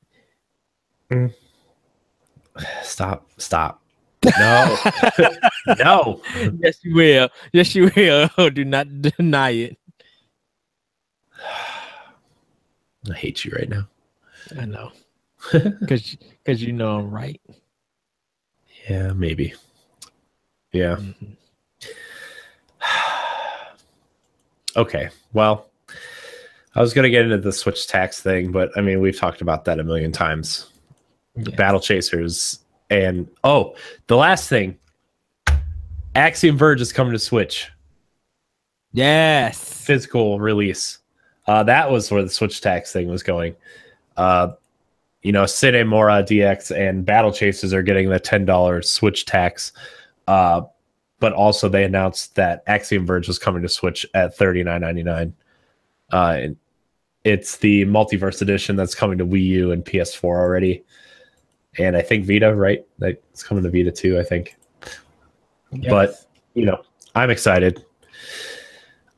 Stop. Stop. No, no. Yes, you will. Yes, you will. Do not deny it. I hate you right now. I know, because because you know I'm right. Yeah, maybe. Yeah. Mhm. Okay. Well, I was going to get into the Switch tax thing, but I mean, we've talked about that a million times. Yeah. Battle Chasers. And oh, the last thing Axiom Verge is coming to Switch. Yes. Physical release. Uh, that was where the Switch tax thing was going. Uh, you know, Sine Mora DX and Battle Chasers are getting the $10 Switch tax. Uh, but also they announced that Axiom Verge was coming to Switch at $39.99. Uh, and it's the multiverse edition that's coming to Wii U and PS4 already. And I think Vita, right? Like it's coming to Vita too, I think. But you know, I'm excited.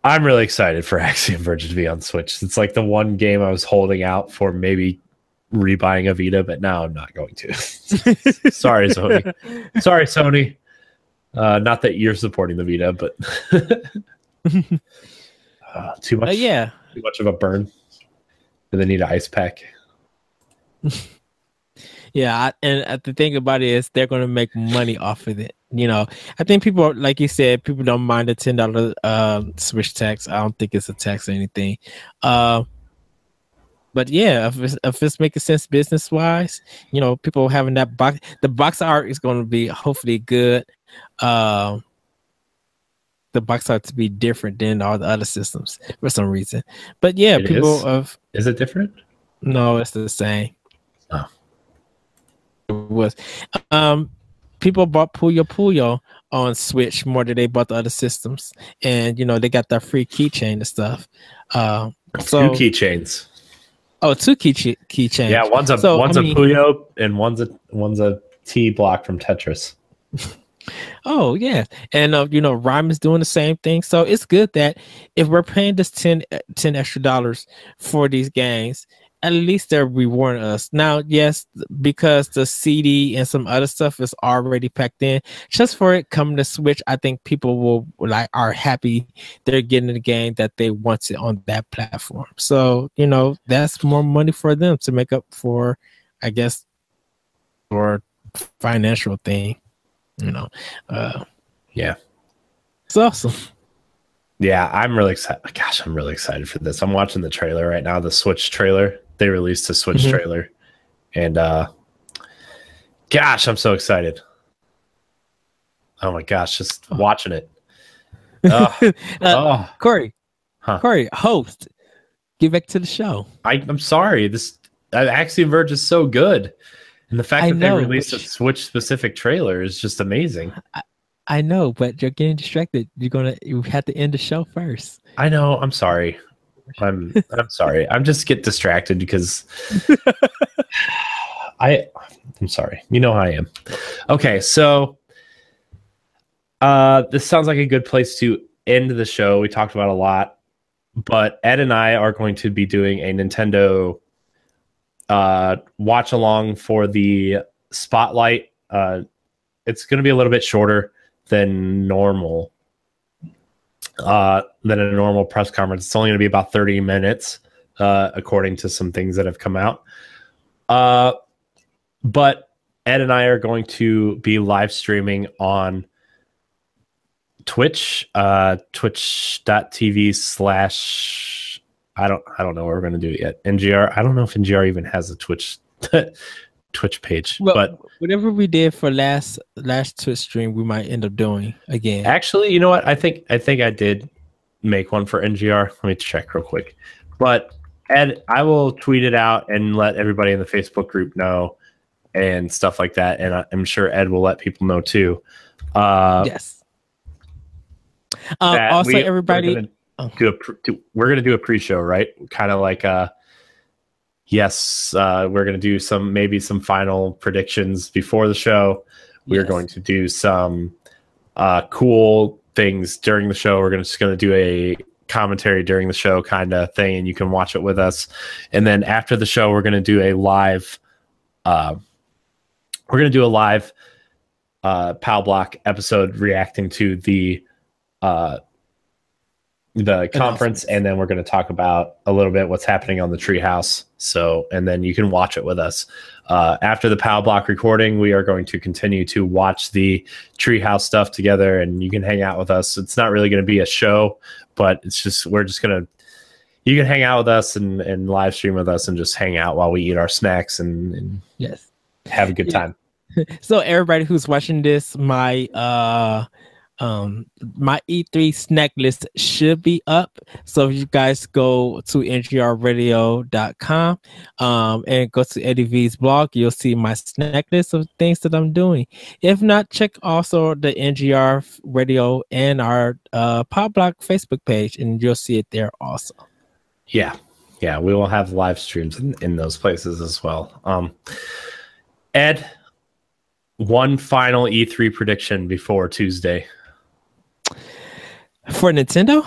I'm really excited for Axiom Verge to be on Switch. It's like the one game I was holding out for maybe rebuying a Vita, but now I'm not going to. Sorry, Sony. Sorry, Sony. Uh, not that you're supporting the Vita, but uh, too much. Uh, yeah. too much of a burn. Do they need an ice pack? Yeah, I, and uh, the thing about it is they're going to make money off of it. You know, I think people, like you said, people don't mind the ten dollar um, switch tax. I don't think it's a tax or anything. Uh, but yeah, if it's, if it's making sense business wise, you know, people having that box, the box art is going to be hopefully good. Um, the box art to be different than all the other systems for some reason. But yeah, It people is? of Is it different? no, it's the same. Oh. It was. Um, people bought Puyo Puyo on Switch more than they bought the other systems, and you know they got that free keychain and stuff. Um, so Two keychains. Oh, two key keychains. Yeah, one's a So, one's I a mean- Puyo and one's a one's a T block from Tetris. Oh yeah, and uh, you know Rime is doing the same thing. So it's good that if we're paying this 10, uh, 10 extra dollars for these games, at least they're rewarding us. Now, yes, because the CD and some other stuff is already packed in, just for it coming to Switch, I think people will like are happy they're getting the game that they wanted on that platform. So you know that's more money for them to make up for, I guess, for financial thing. You know, uh, Yeah. it's awesome. Yeah, I'm really excited. Gosh, I'm really excited for this. I'm watching the trailer right now, the Switch trailer. They released a Switch Mhm. trailer. And uh gosh, I'm so excited. Oh my gosh, just watching it. Oh, Uh, oh, Corey, Huh. Corey, host, get back to the show. I, I'm sorry. This uh, Axiom Verge is so good. And the fact I that know, they released a Switch specific trailer is just amazing. I know, but you're getting distracted. You're gonna you have to end the show first. I know. I'm sorry. I'm I'm sorry. I'm just get distracted because I I'm sorry. You know how I am. Okay, so uh this sounds like a good place to end the show. We talked about a lot, but Ed and I are going to be doing a Nintendo uh watch along for the spotlight. Uh it's going to be a little bit shorter than normal uh, than a normal press conference. It's only going to be about 30 minutes, uh, according to some things that have come out. Uh, but Ed and I are going to be live streaming on Twitch, uh, twitch.tv slash, I don't, I don't know where we're going to do it yet. NGR. I don't know if NGR even has a Twitch, Twitch page, Well, but whatever we did for last last Twitch stream, we might end up doing again. Actually, you know what? I think I think I did make one for NGR. Let me check real quick. But Ed, I will tweet it out and let everybody in the Facebook group know and stuff like that. And I- I'm sure Ed will let people know too. Uh, yes. Um, also, we- we're everybody. gonna Oh. do a we're gonna do a pre-show, right? Kind of like uh yes, uh, we're gonna do some maybe some final predictions before the show. We're Yes. going to do some uh, cool things during the show. We're gonna just going to do a commentary during the show kind of thing, and you can watch it with us. And then after the show, we're going to do a live. Uh, we're going to do a live uh, POW Block episode reacting to the uh, the conference, and then we're going to talk about a little bit what's happening on the Treehouse. So, and then you can watch it with us. Uh, after the POW Block recording, we are going to continue to watch the Treehouse stuff together, and you can hang out with us. It's not really going to be a show, but it's just we're just going to you can hang out with us and, and live stream with us and just hang out while we eat our snacks and, and yes have a good Yeah. time. so everybody who's watching this, my uh um my E3 snack list should be up. So if you guys go to ngrradio.com um and go to Eddie V's blog, you'll see my snack list of things that I'm doing. If not, check also the NGR radio and our uh POW Block Facebook page and you'll see it there also. Yeah. Yeah. We will have live streams in, in those places as well. Um, Ed, one final E3 prediction before Tuesday. For Nintendo,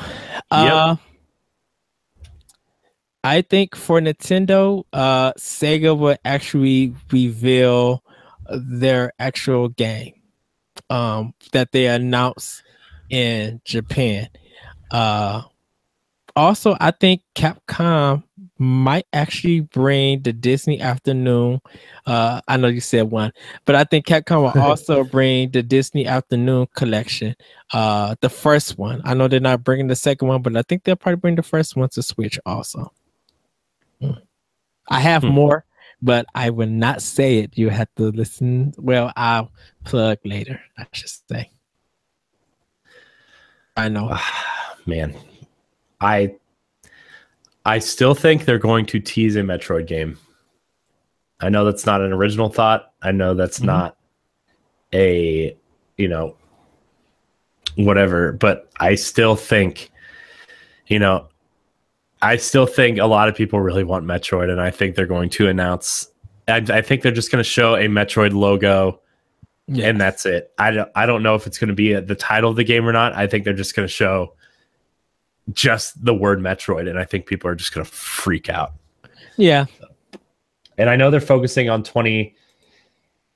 uh, I think for Nintendo, uh, Sega will actually reveal their actual game um, that they announced in Japan. Uh, also, I think Capcom might actually bring the Disney Afternoon. Uh, I know you said one, but I think Capcom will also bring the Disney Afternoon collection. Uh, the first one. I know they're not bringing the second one, but I think they'll probably bring the first one to Switch also. Mm. I have Hmm. more, but I will not say it. You have to listen. Well, I'll plug later. I should say. I know. Man, I I still think they're going to tease a Metroid game. I know that's not an original thought. I know that's Mhm. not a you know whatever, but I still think you know I still think a lot of people really want Metroid, and I think they're going to announce. I, I think they're just going to show a Metroid logo Yeah. and that's it. I don't I don't know if it's going to be the title of the game or not. I think they're just going to show just the word Metroid, and I think people are just going to freak out. yeah. And I know they're focusing on twenty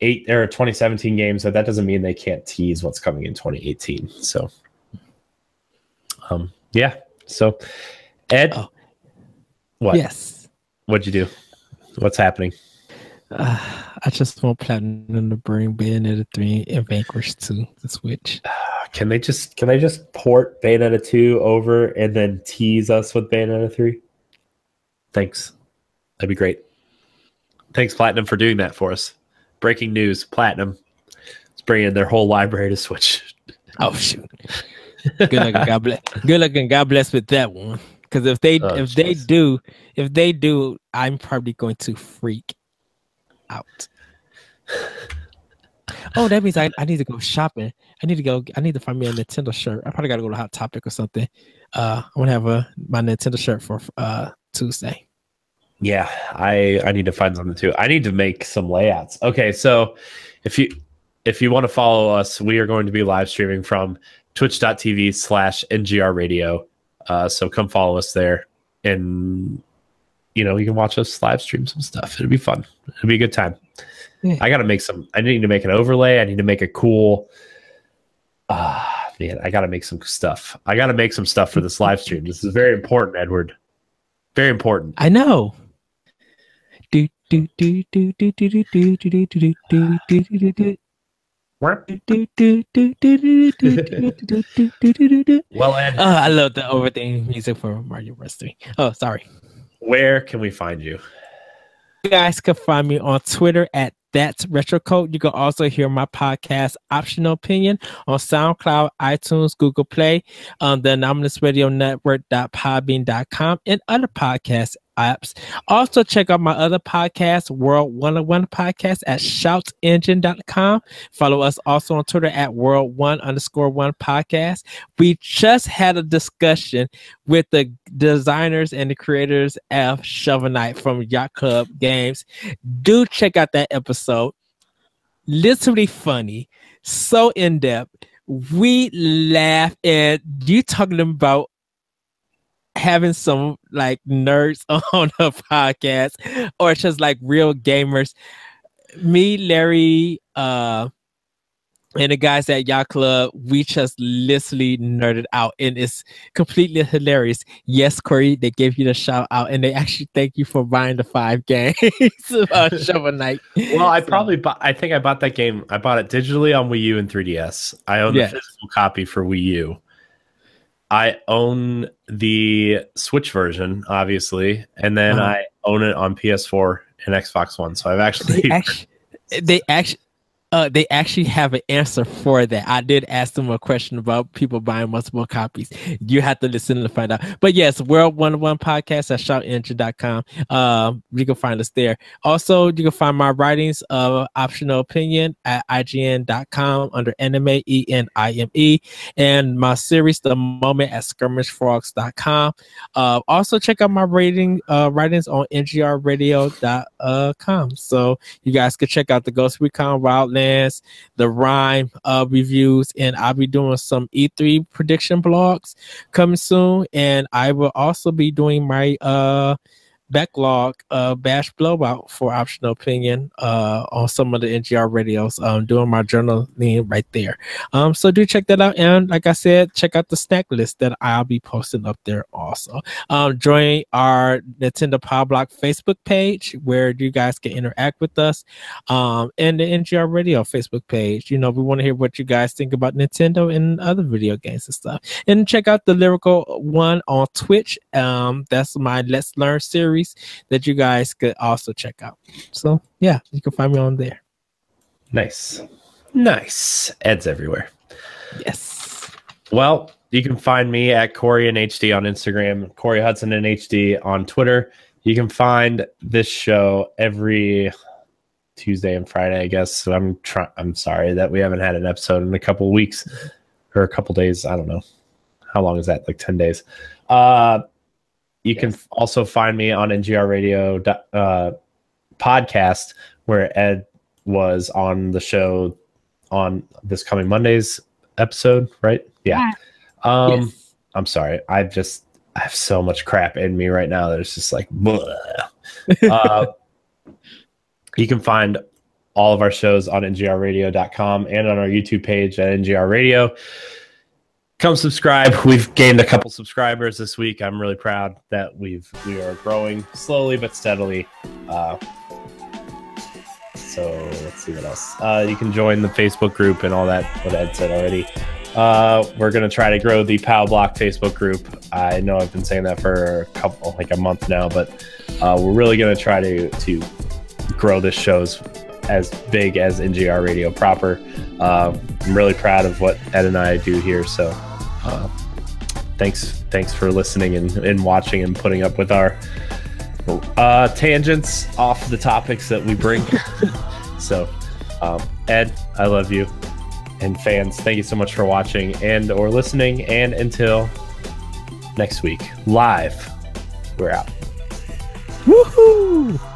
eight or twenty seventeen games, but that doesn't mean they can't tease what's coming in twenty eighteen. So, um, yeah. So, Ed, Oh. what? Yes. What'd you do? What's happening? Uh, I just want Platinum to bring Bayonetta 3 and Vanquish 2 to Switch. Can they just can they just port Bayonetta two over and then tease us with Bayonetta three? Thanks, that'd be great. Thanks, Platinum, for doing that for us. Breaking news: Platinum is bringing their whole library to Switch. Oh shoot! Good luck and God bless. Good luck and God bless with that one. Because if they Oh, if they do if they do, I'm probably going to freak out. Oh, that means I, I need to go shopping. I need to go. I need to find me a Nintendo shirt. I probably got to go to Hot Topic or something. Uh, I want to have a my Nintendo shirt for uh Tuesday. Yeah, I I need to find something too. I need to make some layouts. Okay, so if you if you want to follow us, we are going to be live streaming from twitch.tv slash ngr radio. Uh, so come follow us there and you know you can watch us live stream some stuff. It'll be fun. It'll be a good time. Yeah. I gotta make some I need to make an overlay. I need to make a cool ah man, I gotta make some stuff. I gotta make some stuff for this live stream. This is very important, Edward. Very important. I know. Do do do do do do do do do do do do do do do. Oh, Well, Ed, I love the overworld music for Mario Bros. 3. Oh, sorry. where can we find you? You guys can find me on Twitter at that's retro code. You can also hear my podcast Optional Opinion on SoundCloud, iTunes, Google Play, on the Anomalous Radio Network.podbean.com, and other podcast apps. Also, check out my other podcast, World 101 Podcast at shoutengine.com. Follow us also on Twitter at World One underscore one podcast. We just had a discussion with the designers and the creators of Shovel Knight from Yacht Club Games. Do check out that episode. Literally funny, so in depth. We laugh and you talking about having some like nerds on a podcast or just like real gamers. Me, Larry, uh and the guys at Yacht Club, we just literally nerded out, and it's completely hilarious. Yes, Corey, they gave you the shout out, and they actually thank you for buying the five games uh, Shovel Knight. Well, I so. probably bought. I think I bought that game. I bought it digitally on Wii U and 3DS. I own yes. the physical copy for Wii U. I own the Switch version, obviously, and then uh-huh. I own it on PS4 and Xbox One. So I've actually they actually, they actually uh, they actually have an answer for that. I did ask them a question about people buying multiple copies. You have to listen to find out. But yes, World One One Podcast at shoutengine.com. Um, you can find us there. Also, you can find my writings of optional opinion at IGN.com under anime E N I M E and my series The Moment at skirmishfrogs.com. Uh, also check out my rating uh writings on ngrradio.com. So you guys can check out the Ghost Recon Wildland the Rime uh, reviews, and I'll be doing some E3 prediction blogs coming soon. And I will also be doing my uh backlog uh bash blowout for optional opinion uh on some of the ngr radios. Um doing my journaling right there. Um so do check that out. And like i said check out the snack list that i'll be posting up there also. Um join our nintendo POW Block facebook page where you guys can interact with us. Um and the ngr radio facebook page. You know we want to hear what you guys think about nintendo and other video games and stuff. And check out the lyrical one on twitch. Um that's my let's learn series series that you guys could also check out. So yeah, you can find me on there. Nice. Nice. Ed's everywhere. Yes. Well, you can find me at Corey and HD on Instagram, Corey Hudson and HD on Twitter. You can find this show every Tuesday and Friday, I guess. So I'm trying. I'm sorry that we haven't had an episode in a couple weeks or a couple days. I don't know how long is that? Like ten days. Uh, you yes. can also find me on NGR Radio uh, podcast, where Ed was on the show on this coming Monday's episode, right? Yeah. Um, yes. I'm sorry. I just I have so much crap in me right now that it's just like, uh, you can find all of our shows on ngrradio.com and on our YouTube page at NGR Radio come subscribe. We've gained a couple subscribers this week. I'm really proud that we've we are growing slowly but steadily. Uh, so let's see what else. Uh, you can join the Facebook group and all that. What Ed said already. Uh, we're gonna try to grow the POW Block Facebook group. I know I've been saying that for a couple, like a month now, but uh, we're really gonna try to to grow this show's as big as NGR Radio proper. Uh, I'm really proud of what Ed and I do here. So uh, thanks thanks for listening and, and watching and putting up with our uh, tangents off the topics that we bring. so, um, Ed, I love you, and fans, thank you so much for watching and or listening. And until next week, live, we're out. Woohoo!